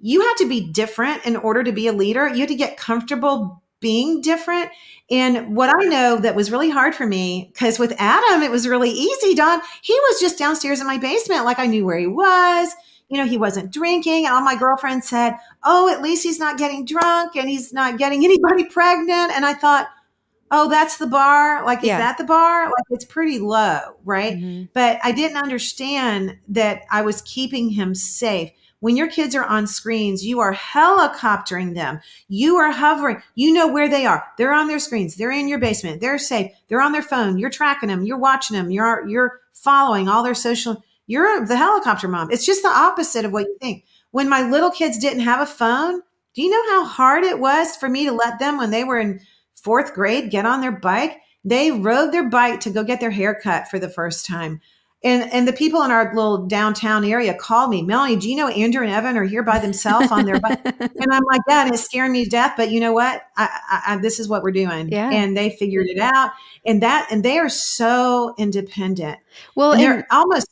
you have to be different in order to be a leader. You have to get comfortable being different. And what I know that was really hard for me, because with Adam, it was really easy, Dawn. He was just downstairs in my basement, like I knew where he was. You know, he wasn't drinking. And all my girlfriends said, Oh, at least he's not getting drunk and he's not getting anybody pregnant. And I thought, oh, that's the bar. Like, is that the bar? Like, it's pretty low, right? Mm-hmm. But I didn't understand that I was keeping him safe. When your kids are on screens, you are helicoptering them. You are hovering. You know where they are. They're on their screens. They're in your basement. They're safe. They're on their phone. You're tracking them. You're watching them. You're you're following all their social. You're the helicopter mom. It's just the opposite of what you think. When my little kids didn't have a phone, do you know how hard it was for me to let them when they were in fourth grade get on their bike. They rode their bike to go get their hair cut for the first time. And, and the people in our little downtown area called me, Melanie, do you know Andrew and Evan are here by themselves on their bike? and I'm like, that is scaring me to death. But you know what? I, I, I, this is what we're doing. Yeah. And they figured it out. And that, and they are so independent. Well, and they're almost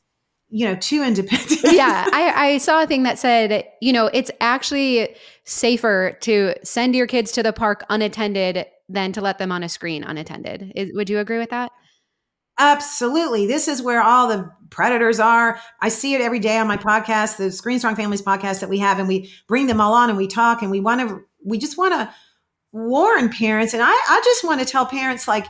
you know too independent yeah I, I saw a thing that said you know it's actually safer to send your kids to the park unattended than to let them on a screen unattended. Is, would you agree with that? Absolutely. This is where all the predators are. I see it every day on my podcast, the Screen Strong Families podcast that we have, and we bring them all on and we talk and we want to, we just want to warn parents. And I, I just want to tell parents like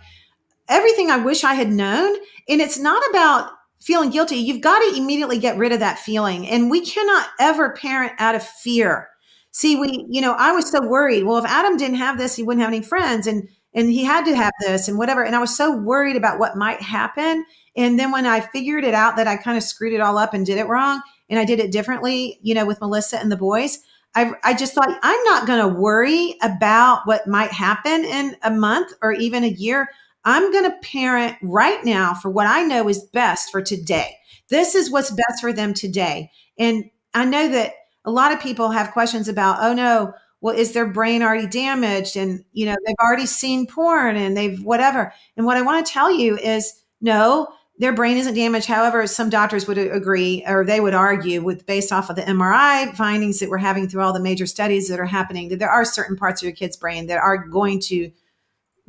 everything I wish I had known. And it's not about feeling guilty. You've got to immediately get rid of that feeling. And we cannot ever parent out of fear. See, we, you know, I was so worried. Well, if Adam didn't have this, he wouldn't have any friends. And and he had to have this and whatever. And I was so worried about what might happen. And then when I figured it out that I kind of screwed it all up and did it wrong and I did it differently, you know, with Melissa and the boys, I, I just thought I'm not going to worry about what might happen in a month or even a year. I'm going to parent right now for what I know is best for today. This is what's best for them today. And I know that a lot of people have questions about, oh no, well is their brain already damaged? And you know they've already seen porn and they've whatever. And what i want to tell you is no their brain isn't damaged. However some doctors would agree or they would argue with based off of the mri findings that we're having through all the major studies that are happening that there are certain parts of your kid's brain that are going to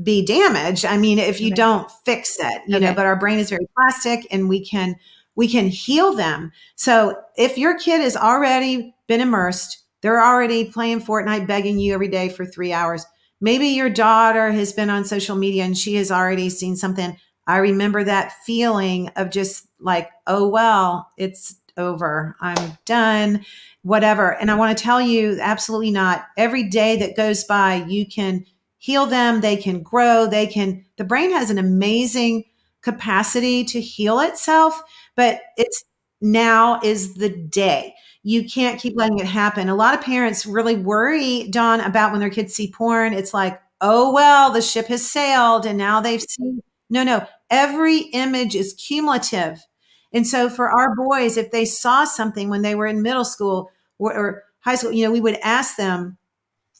be damaged. I mean if you okay. don't fix it you okay. know but our brain is very plastic and we can we can heal them. So if your kid is already been immersed they're already playing Fortnite, begging you every day for three hours. Maybe your daughter has been on social media and she has already seen something. I remember that feeling of just like, oh, well, it's over. I'm done, whatever. And I want to tell you, absolutely not. Every day that goes by, you can heal them, they can grow, they can, the brain has an amazing capacity to heal itself, but it's now is the day you can't keep letting it happen. A lot of parents really worry, Dawn, about when their kids see porn. It's like, oh, well, the ship has sailed and now they've seen. No, no, every image is cumulative. And so for our boys, if they saw something when they were in middle school or, or high school, you know, we would ask them,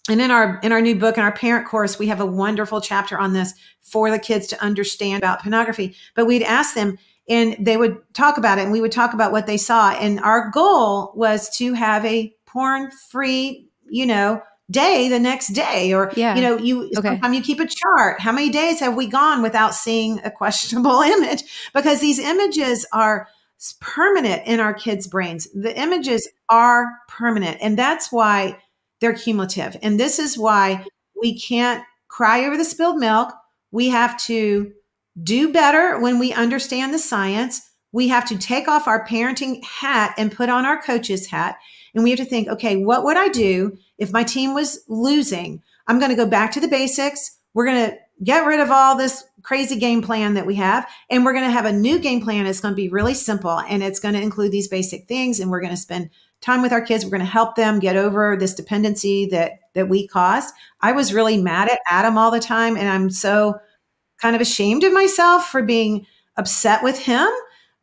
and in our in our new book in our parent course we have a wonderful chapter on this for the kids to understand about pornography but we'd ask them and they would talk about it and we would talk about what they saw. And our goal was to have a porn free you know day the next day or yeah. you know you okay. you keep a chart. How many days have we gone without seeing a questionable image? Because these images are permanent in our kids brains. The images are permanent and that's why they're cumulative. And this is why we can't cry over the spilled milk. We have to do better when we understand the science. We have to take off our parenting hat and put on our coach's hat. And we have to think, okay, what would I do if my team was losing? I'm going to go back to the basics. We're going to get rid of all this crazy game plan that we have. And we're going to have a new game plan. It's going to be really simple and it's going to include these basic things. And we're going to spend time with our kids. We're going to help them get over this dependency that, that we caused. I was really mad at Adam all the time. And I'm so kind of ashamed of myself for being upset with him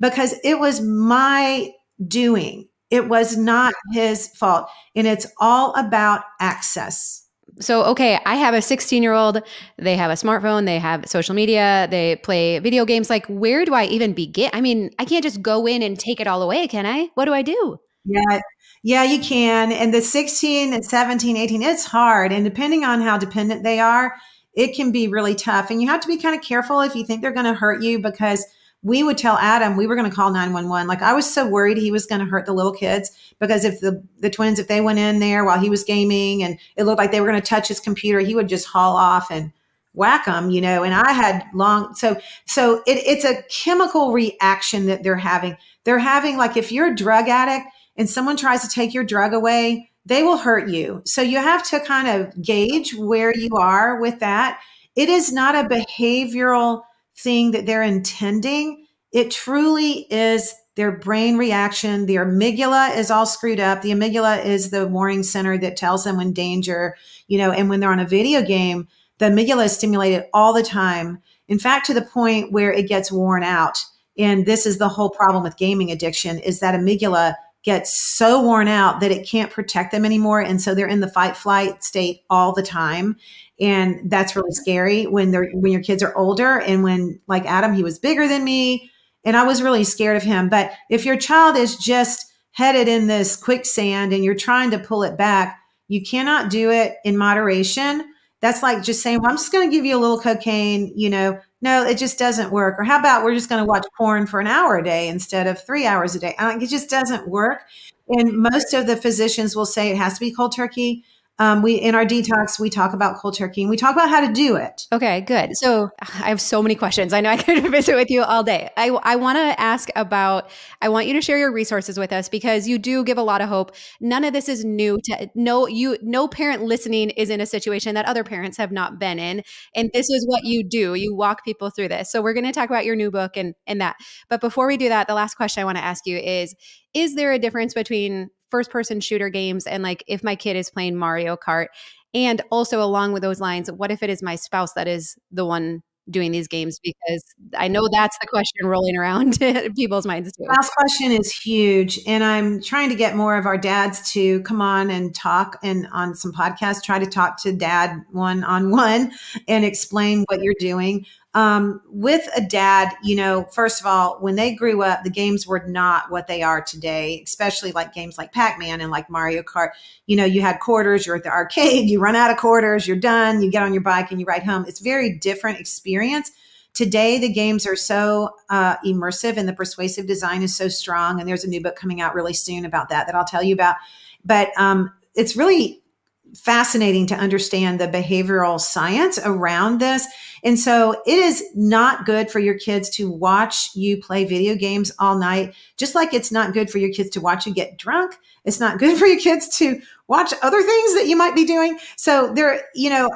because it was my doing. It was not his fault. And it's all about access. So, okay, I have a 16 year old. They have a smartphone, they have social media, they play video games. Like, where do I even begin? I mean, I can't just go in and take it all away, can I? What do I do? Yeah, yeah, you can. And the 16 and 17, 18, it's hard. And depending on how dependent they are, it can be really tough. And you have to be kind of careful if you think they're going to hurt you because we would tell Adam we were going to call 911. Like I was so worried he was going to hurt the little kids because if the the twins if they went in there while he was gaming and it looked like they were going to touch his computer, he would just haul off and whack them, you know. And I had long so so it, it's a chemical reaction that they're having. They're having like if you're a drug addict and someone tries to take your drug away, they will hurt you. So you have to kind of gauge where you are with that. It is not a behavioral thing that they're intending. It truly is their brain reaction. The amygdala is all screwed up. The amygdala is the warning center that tells them when danger, you know, and when they're on a video game, the amygdala is stimulated all the time. In fact, to the point where it gets worn out. And this is the whole problem with gaming addiction is that amygdala gets so worn out that it can't protect them anymore. And so they're in the fight flight state all the time. And that's really scary when they're when your kids are older. And when like Adam, he was bigger than me. And I was really scared of him. But if your child is just headed in this quicksand and you're trying to pull it back, you cannot do it in moderation. That's like just saying, well, I'm just going to give you a little cocaine, you know, no, it just doesn't work. Or how about we're just going to watch porn for an hour a day instead of three hours a day? Uh, it just doesn't work. And most of the physicians will say it has to be cold turkey um, we in our detox we talk about cold turkey and we talk about how to do it. Okay good. So i have so many questions. I know i could visit with you all day. I, I want to ask about i want you to share your resources with us because you do give a lot of hope. None of this is new to no you no parent listening is in a situation that other parents have not been in and this is what you do. You walk people through this. So we're going to talk about your new book and and that. But before we do that the last question i want to ask you is is there a difference between first person shooter games and like if my kid is playing Mario Kart. And also along with those lines, what if it is my spouse that is the one doing these games because I know that's the question rolling around people's minds too. Last question is huge, and I'm trying to get more of our dads to come on and talk and on some podcasts. Try to talk to dad one on one and explain what you're doing um, with a dad, you know, first of all, when they grew up, the games were not what they are today, especially like games like Pac Man and like Mario Kart. You know, you had quarters, you're at the arcade, you run out of quarters, you're done, you get on your bike and you ride home. It's very different experience. Today, the games are so uh, immersive and the persuasive design is so strong. And there's a new book coming out really soon about that that I'll tell you about. But um, it's really fascinating to understand the behavioral science around this. And so it is not good for your kids to watch you play video games all night, just like it's not good for your kids to watch you get drunk. It's not good for your kids to watch other things that you might be doing. So there, you know,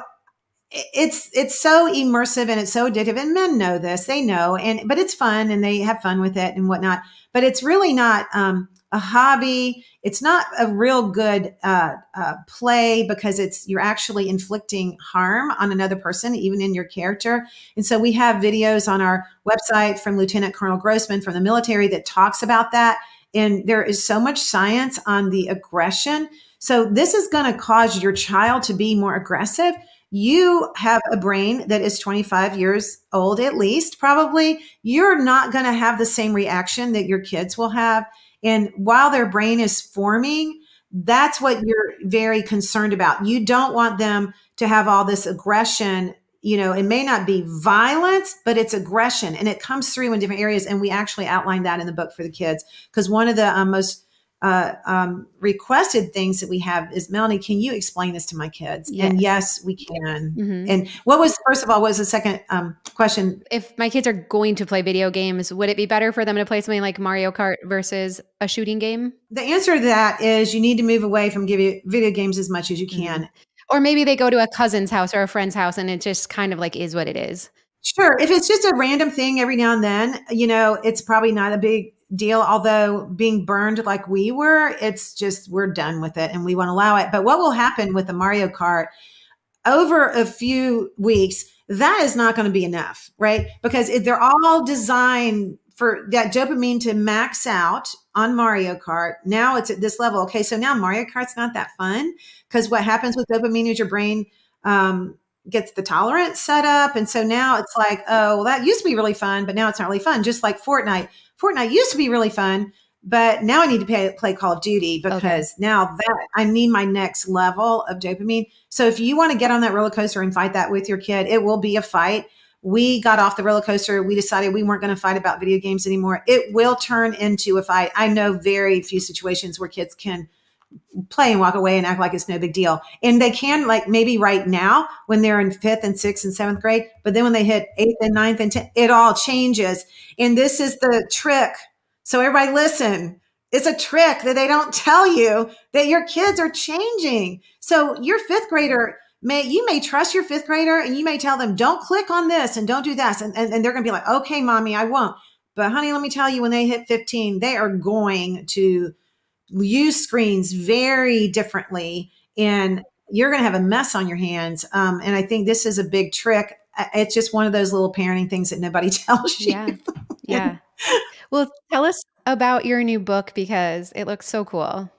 it's it's so immersive and it's so addictive and men know this they know and but it's fun and they have fun with it and whatnot but it's really not um, a hobby. It's not a real good uh, uh, play because it's you're actually inflicting harm on another person, even in your character. And so we have videos on our website from Lieutenant Colonel Grossman from the military that talks about that. And there is so much science on the aggression. So this is going to cause your child to be more aggressive you have a brain that is 25 years old at least probably you're not going to have the same reaction that your kids will have and while their brain is forming, that's what you're very concerned about. You don't want them to have all this aggression. You know, it may not be violence, but it's aggression and it comes through in different areas. And we actually outline that in the book for the kids because one of the um, most uh, um, requested things that we have is Melanie, can you explain this to my kids? Yes. And yes, we can. Mm-hmm. And what was first of all, what was the second um, question? If my kids are going to play video games, would it be better for them to play something like Mario Kart versus a shooting game? The answer to that is you need to move away from give video games as much as you can. Mm-hmm. Or maybe they go to a cousin's house or a friend's house and it just kind of like is what it is. Sure. If it's just a random thing every now and then, you know, it's probably not a big deal. Although being burned like we were, it's just we're done with it and we won't allow it. But what will happen with the Mario Kart over a few weeks? That is not going to be enough, right? Because they're all designed for that dopamine to max out on Mario Kart. Now it's at this level. Okay, so now Mario Kart's not that fun because what happens with dopamine is your brain um, gets the tolerance set up. And so now it's like, oh, well, that used to be really fun, but now it's not really fun. Just like Fortnite. Fortnite used to be really fun, but now I need to pay, play Call of Duty because okay. now that I need my next level of dopamine. So if you want to get on that roller coaster and fight that with your kid, it will be a fight. We got off the roller coaster. We decided we weren't going to fight about video games anymore. It will turn into a fight. I know very few situations where kids can play and walk away and act like it's no big deal. And they can like maybe right now when they're in fifth and sixth and seventh grade, but then when they hit eighth and ninth and tenth, it all changes. And this is the trick. So everybody listen. It's a trick that they don't tell you that your kids are changing. So your fifth grader may you may trust your fifth grader and you may tell them, don't click on this and don't do this. And, and, and they're gonna be like, okay, mommy, I won't. But honey, let me tell you, when they hit 15, they are going to use screens very differently and you're going to have a mess on your hands. Um, and I think this is a big trick. It's just one of those little parenting things that nobody tells you. Yeah. Yeah. well, tell us about your new book because it looks so cool.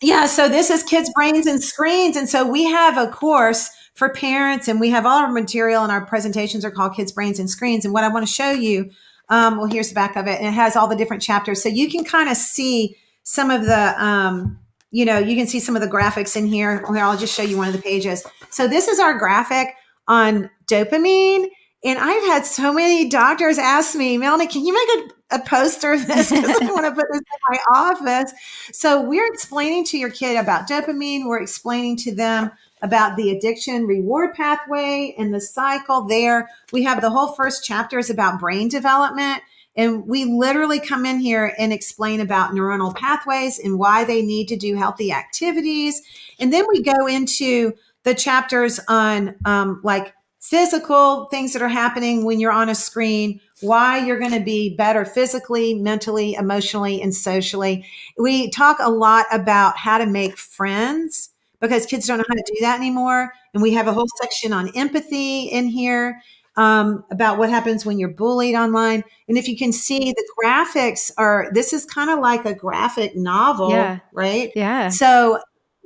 Yeah. So this is Kids Brains and Screens. And so we have a course for parents and we have all our material and our presentations are called Kids Brains and Screens. And what I want to show you, um, well, here's the back of it. And it has all the different chapters. So you can kind of see some of the, um, you know, you can see some of the graphics in here. Here, I'll just show you one of the pages. So this is our graphic on dopamine And I've had so many doctors ask me, Melanie, can you make a, a poster of this? Because I want to put this in my office. So we're explaining to your kid about dopamine. We're explaining to them about the addiction reward pathway and the cycle there. We have the whole first chapter is about brain development. And we literally come in here and explain about neuronal pathways and why they need to do healthy activities. And then we go into the chapters on um, like physical things that are happening when you're on a screen, why you're going to be better physically, mentally, emotionally, and socially. We talk a lot about how to make friends because kids don't know how to do that anymore. And we have a whole section on empathy in here um, about what happens when you're bullied online. And if you can see the graphics are, this is kind of like a graphic novel, yeah. right? Yeah. So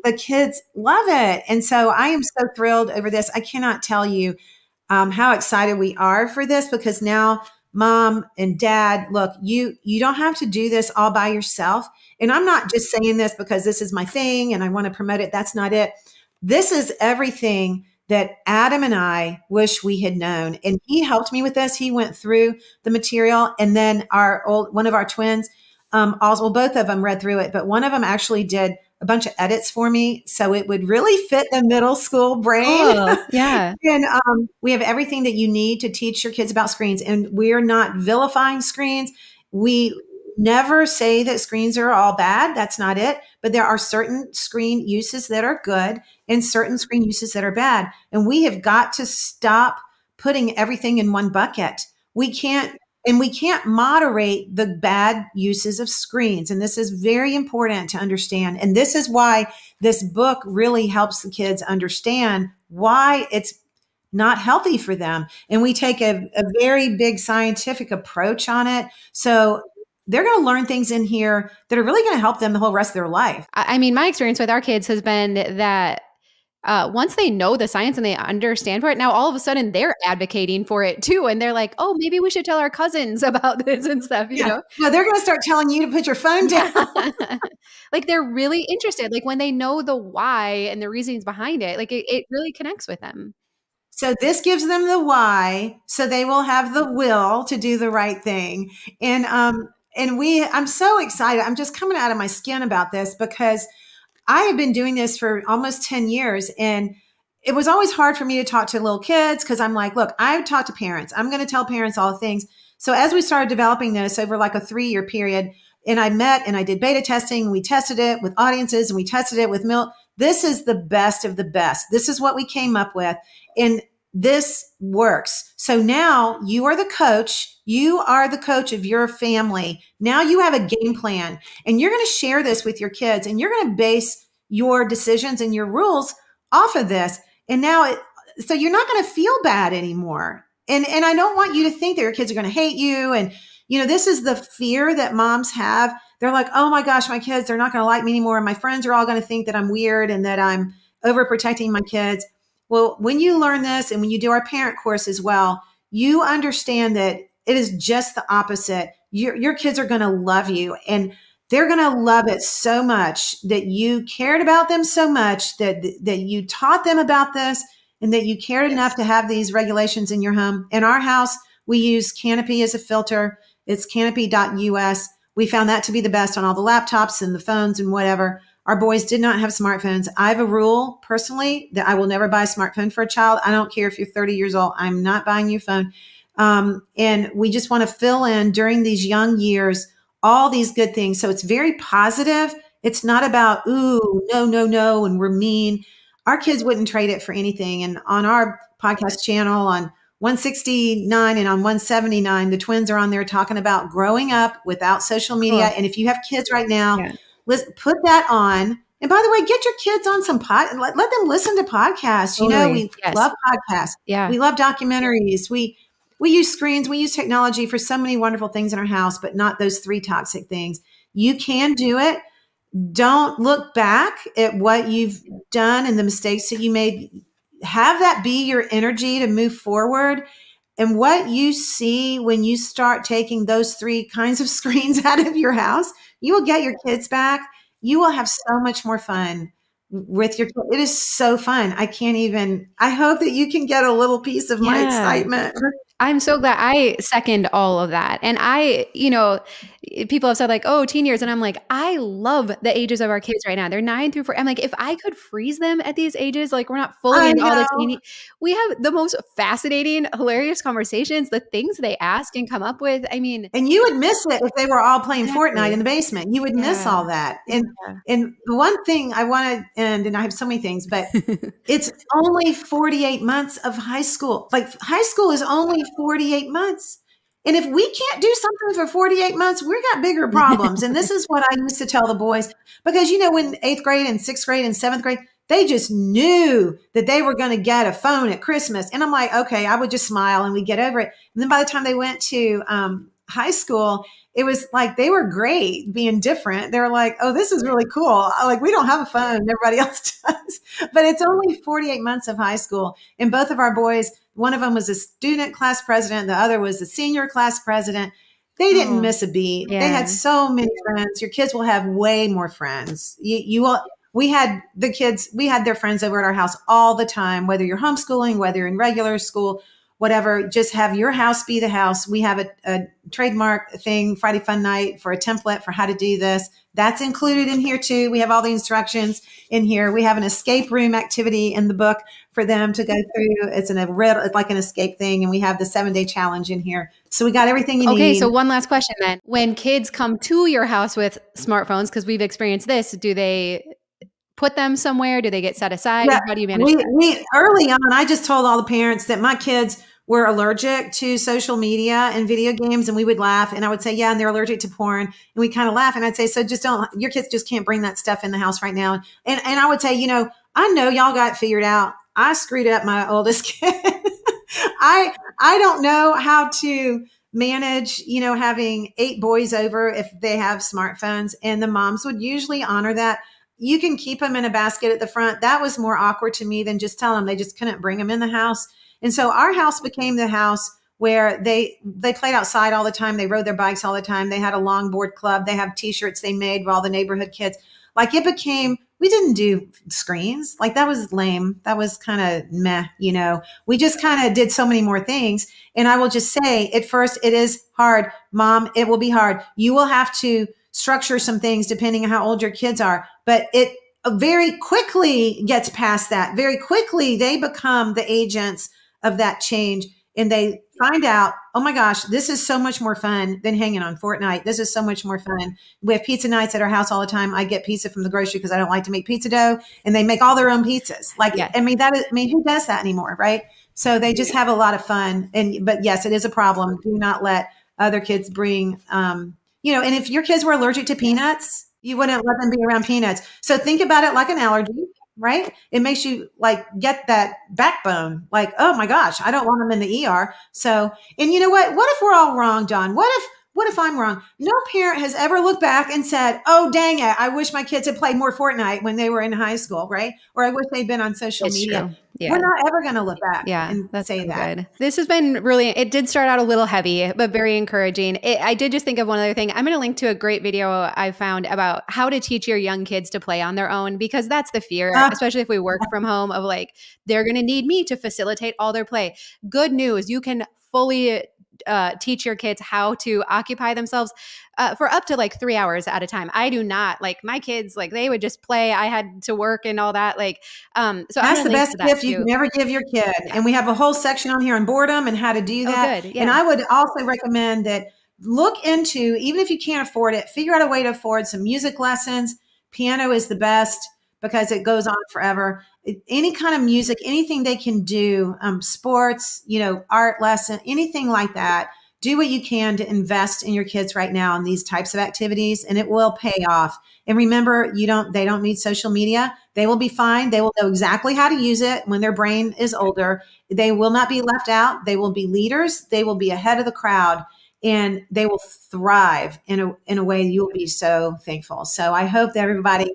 the kids love it. And so I am so thrilled over this. I cannot tell you um, how excited we are for this because now mom and dad look you you don't have to do this all by yourself and i'm not just saying this because this is my thing and i want to promote it that's not it this is everything that adam and i wish we had known and he helped me with this he went through the material and then our old one of our twins um also well, both of them read through it but one of them actually did a bunch of edits for me so it would really fit the middle school brain. Oh, yeah. and um, we have everything that you need to teach your kids about screens. And we're not vilifying screens. We never say that screens are all bad. That's not it. But there are certain screen uses that are good and certain screen uses that are bad. And we have got to stop putting everything in one bucket. We can't and we can't moderate the bad uses of screens. And this is very important to understand. And this is why this book really helps the kids understand why it's not healthy for them. And we take a, a very big scientific approach on it. So they're going to learn things in here that are really going to help them the whole rest of their life. I mean, my experience with our kids has been that uh, once they know the science and they understand for it, now all of a sudden they're advocating for it too. And they're like, oh, maybe we should tell our cousins about this and stuff, you yeah. know? No, they're going to start telling you to put your phone down. like they're really interested. Like when they know the why and the reasons behind it, like it, it really connects with them. So this gives them the why, so they will have the will to do the right thing. And um, and we, I'm so excited. I'm just coming out of my skin about this because – I have been doing this for almost 10 years and it was always hard for me to talk to little kids because I'm like, look, I've talked to parents. I'm going to tell parents all things. So as we started developing this over like a three year period, and I met and I did beta testing, we tested it with audiences and we tested it with milk. This is the best of the best. This is what we came up with. And this works. So now you are the coach. You are the coach of your family. Now you have a game plan and you're going to share this with your kids and you're going to base your decisions and your rules off of this. And now it, so you're not going to feel bad anymore. And and I don't want you to think that your kids are going to hate you and you know this is the fear that moms have. They're like, "Oh my gosh, my kids they're not going to like me anymore. and My friends are all going to think that I'm weird and that I'm overprotecting my kids." Well, when you learn this and when you do our parent course as well, you understand that it is just the opposite. Your, your kids are going to love you and they're going to love it so much that you cared about them so much that, that you taught them about this and that you cared enough to have these regulations in your home. In our house, we use Canopy as a filter. It's canopy.us. We found that to be the best on all the laptops and the phones and whatever. Our boys did not have smartphones. I have a rule personally that I will never buy a smartphone for a child. I don't care if you're 30 years old. I'm not buying you a phone. Um, and we just want to fill in during these young years all these good things. So it's very positive. It's not about, ooh, no, no, no, and we're mean. Our kids wouldn't trade it for anything. And on our podcast channel on 169 and on 179, the twins are on there talking about growing up without social media. Cool. And if you have kids right now, yeah Listen, put that on. And by the way, get your kids on some pod. Let, let them listen to podcasts. Totally. You know, we yes. love podcasts. Yeah, we love documentaries. We we use screens. We use technology for so many wonderful things in our house, but not those three toxic things. You can do it. Don't look back at what you've done and the mistakes that you made. Have that be your energy to move forward. And what you see when you start taking those three kinds of screens out of your house, you will get your kids back. You will have so much more fun with your it is so fun. I can't even i hope that you can get a little piece of my excitement I'm so glad I second all of that. And I, you know, people have said like, oh, teen years. And I'm like, I love the ages of our kids right now. They're nine through four. I'm like, if I could freeze them at these ages, like we're not fully in all the teeny, we have the most fascinating, hilarious conversations, the things they ask and come up with. I mean, and you would miss it if they were all playing Exactly. fortnite in the basement you would miss all that and yeah. and the one thing i want to end and i have so many things but it's only 48 months of high school like high school is only 48 months and if we can't do something for 48 months we've got bigger problems and this is what i used to tell the boys because you know when eighth grade and sixth grade and seventh grade they just knew that they were going to get a phone at christmas and i'm like okay i would just smile and we get over it and then by the time they went to um, high school it was like they were great being different. They were like, oh, this is really cool. Like, we don't have a phone, everybody else does. But it's only 48 months of high school. And both of our boys, one of them was a student class president, the other was a senior class president. They didn't Oh, miss a beat. They had so many friends. Your kids will have way more friends. You, you will. We had the kids, we had their friends over at our house all the time, whether you're homeschooling, whether you're in regular school, whatever. Just have your house be the house. We have a, a trademark thing, Friday Fun Night, for a template for how to do this. That's included in here too. We have all the instructions in here. We have an escape room activity in the book for them to go through. It's an a riddle, it's like an escape thing, and we have the seven day challenge in here. So we got everything you Okay, need. Okay, so one last question then. When kids come to your house with smartphones, because we've experienced this, do they put them somewhere? Do they get set aside? Yeah, How do you manage we, we early on, I just told all the parents that my kids were allergic to social media and video games, and we would laugh. And I would say, "Yeah," and they're allergic to porn, and we kind of laugh. And I'd say, "So just don't. Your kids just can't bring that stuff in the house right now." And and I would say, you know, I know y'all got figured out. I screwed up my oldest kid. I I don't know how to manage, you know, having eight boys over if they have smartphones, and the moms would usually honor that you can keep them in a basket at the front. That was more awkward to me than just tell them they just couldn't bring them in the house. And so our house became the house where they they played outside all the time. They rode their bikes all the time. They had a longboard club. They have t-shirts they made for all the neighborhood kids. Like it became we didn't do screens. Like that was lame. That was kind of meh, you know. We just kind of did so many more things. And I will just say at first it is hard. Mom, it will be hard. You will have to structure some things depending on how old your kids are, but it uh, very quickly gets past that. Very quickly they become the agents of that change and they find out, oh my gosh, this is so much more fun than hanging on Fortnite. This is so much more fun. We have pizza nights at our house all the time. I get pizza from the grocery because I don't like to make pizza dough, and they make all their own pizzas. Like, Yeah. I mean, that is, I mean, who does that anymore, right? So they just have a lot of fun. And but yes, it is a problem. Do not let other kids bring, um, you know. And if your kids were allergic to peanuts, you wouldn't let them be around peanuts. So think about it like an allergy right? It makes you like get that backbone, like, oh my gosh, I don't want them in the ER. So, and you know what? What if we're all wrong, Dawn? What if, what if I'm wrong? No parent has ever looked back and said, oh, dang it, I wish my kids had played more Fortnite when they were in high school, right? Or I wish they'd been on social media. true. Yeah. We're not ever going to look back Yeah, and that's say so that. good. This has been really. It did start out a little heavy, but very encouraging. It, I did just think of one other thing. I'm going to link to a great video I found about how to teach your young kids to play on their own because that's the fear, Ah. especially if we work from home. Of like they're going to need me to facilitate all their play. Good news, you can fully uh, teach your kids how to occupy themselves uh, for up to like three hours at a time. I do not like my kids like they would just play. I had to work and all that. Like, um, so I'm That's the best that gift you too. can ever give your kid. And we have a whole section on here on boredom and how to do Oh, that. good. Yeah. And I would also recommend that look into, even if you can't afford it, figure out a way to afford some music lessons. Piano is the best because it goes on forever. Any kind of music, anything they can do, um, sports, you know, art lesson, anything like that. Do what you can to invest in your kids right now in these types of activities, and it will pay off. And remember, you don't they don't need social media. They will be fine. They will know exactly how to use it when their brain is older. They will not be left out. They will be leaders. They will be ahead of the crowd and they will thrive in a in a way you'll be so thankful. So I hope that everybody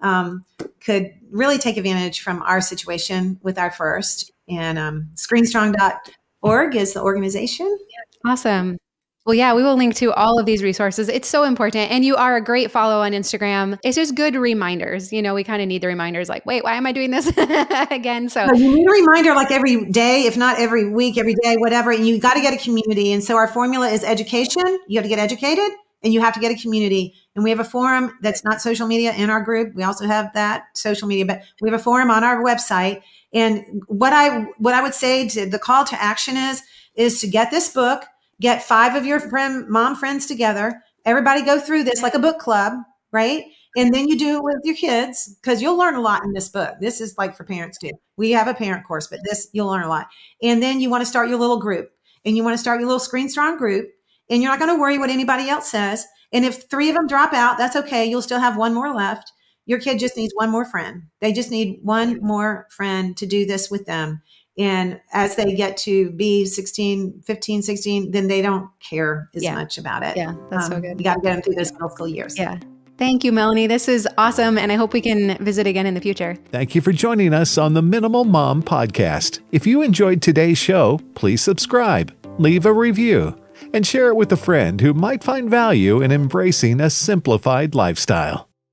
um, could really take advantage from our situation with our first and um, screenstrong.org is the organization. Awesome. Well, yeah, we will link to all of these resources. It's so important. And you are a great follow on Instagram. It's just good reminders. You know, we kind of need the reminders like, wait, why am I doing this again? So you need a reminder like every day, if not every week, every day, whatever. And you got to get a community. And so our formula is education. You have to get educated and you have to get a community. And we have a forum that's not social media in our group. We also have that social media, but we have a forum on our website. And what I what I would say to the call to action is is to get this book get five of your friend, mom friends together. Everybody go through this like a book club, right? And then you do it with your kids because you'll learn a lot in this book. This is like for parents too. We have a parent course, but this you'll learn a lot. And then you want to start your little group and you want to start your little screen strong group and you're not going to worry what anybody else says. And if three of them drop out, that's okay. You'll still have one more left. Your kid just needs one more friend. They just need one more friend to do this with them. And as they get to be 16, 15, 16, then they don't care as yeah. much about it. Yeah, that's um, so good. You got to get them through those middle school years. Yeah. Thank you, Melanie. This is awesome. And I hope we can visit again in the future. Thank you for joining us on the Minimal Mom podcast. If you enjoyed today's show, please subscribe, leave a review, and share it with a friend who might find value in embracing a simplified lifestyle.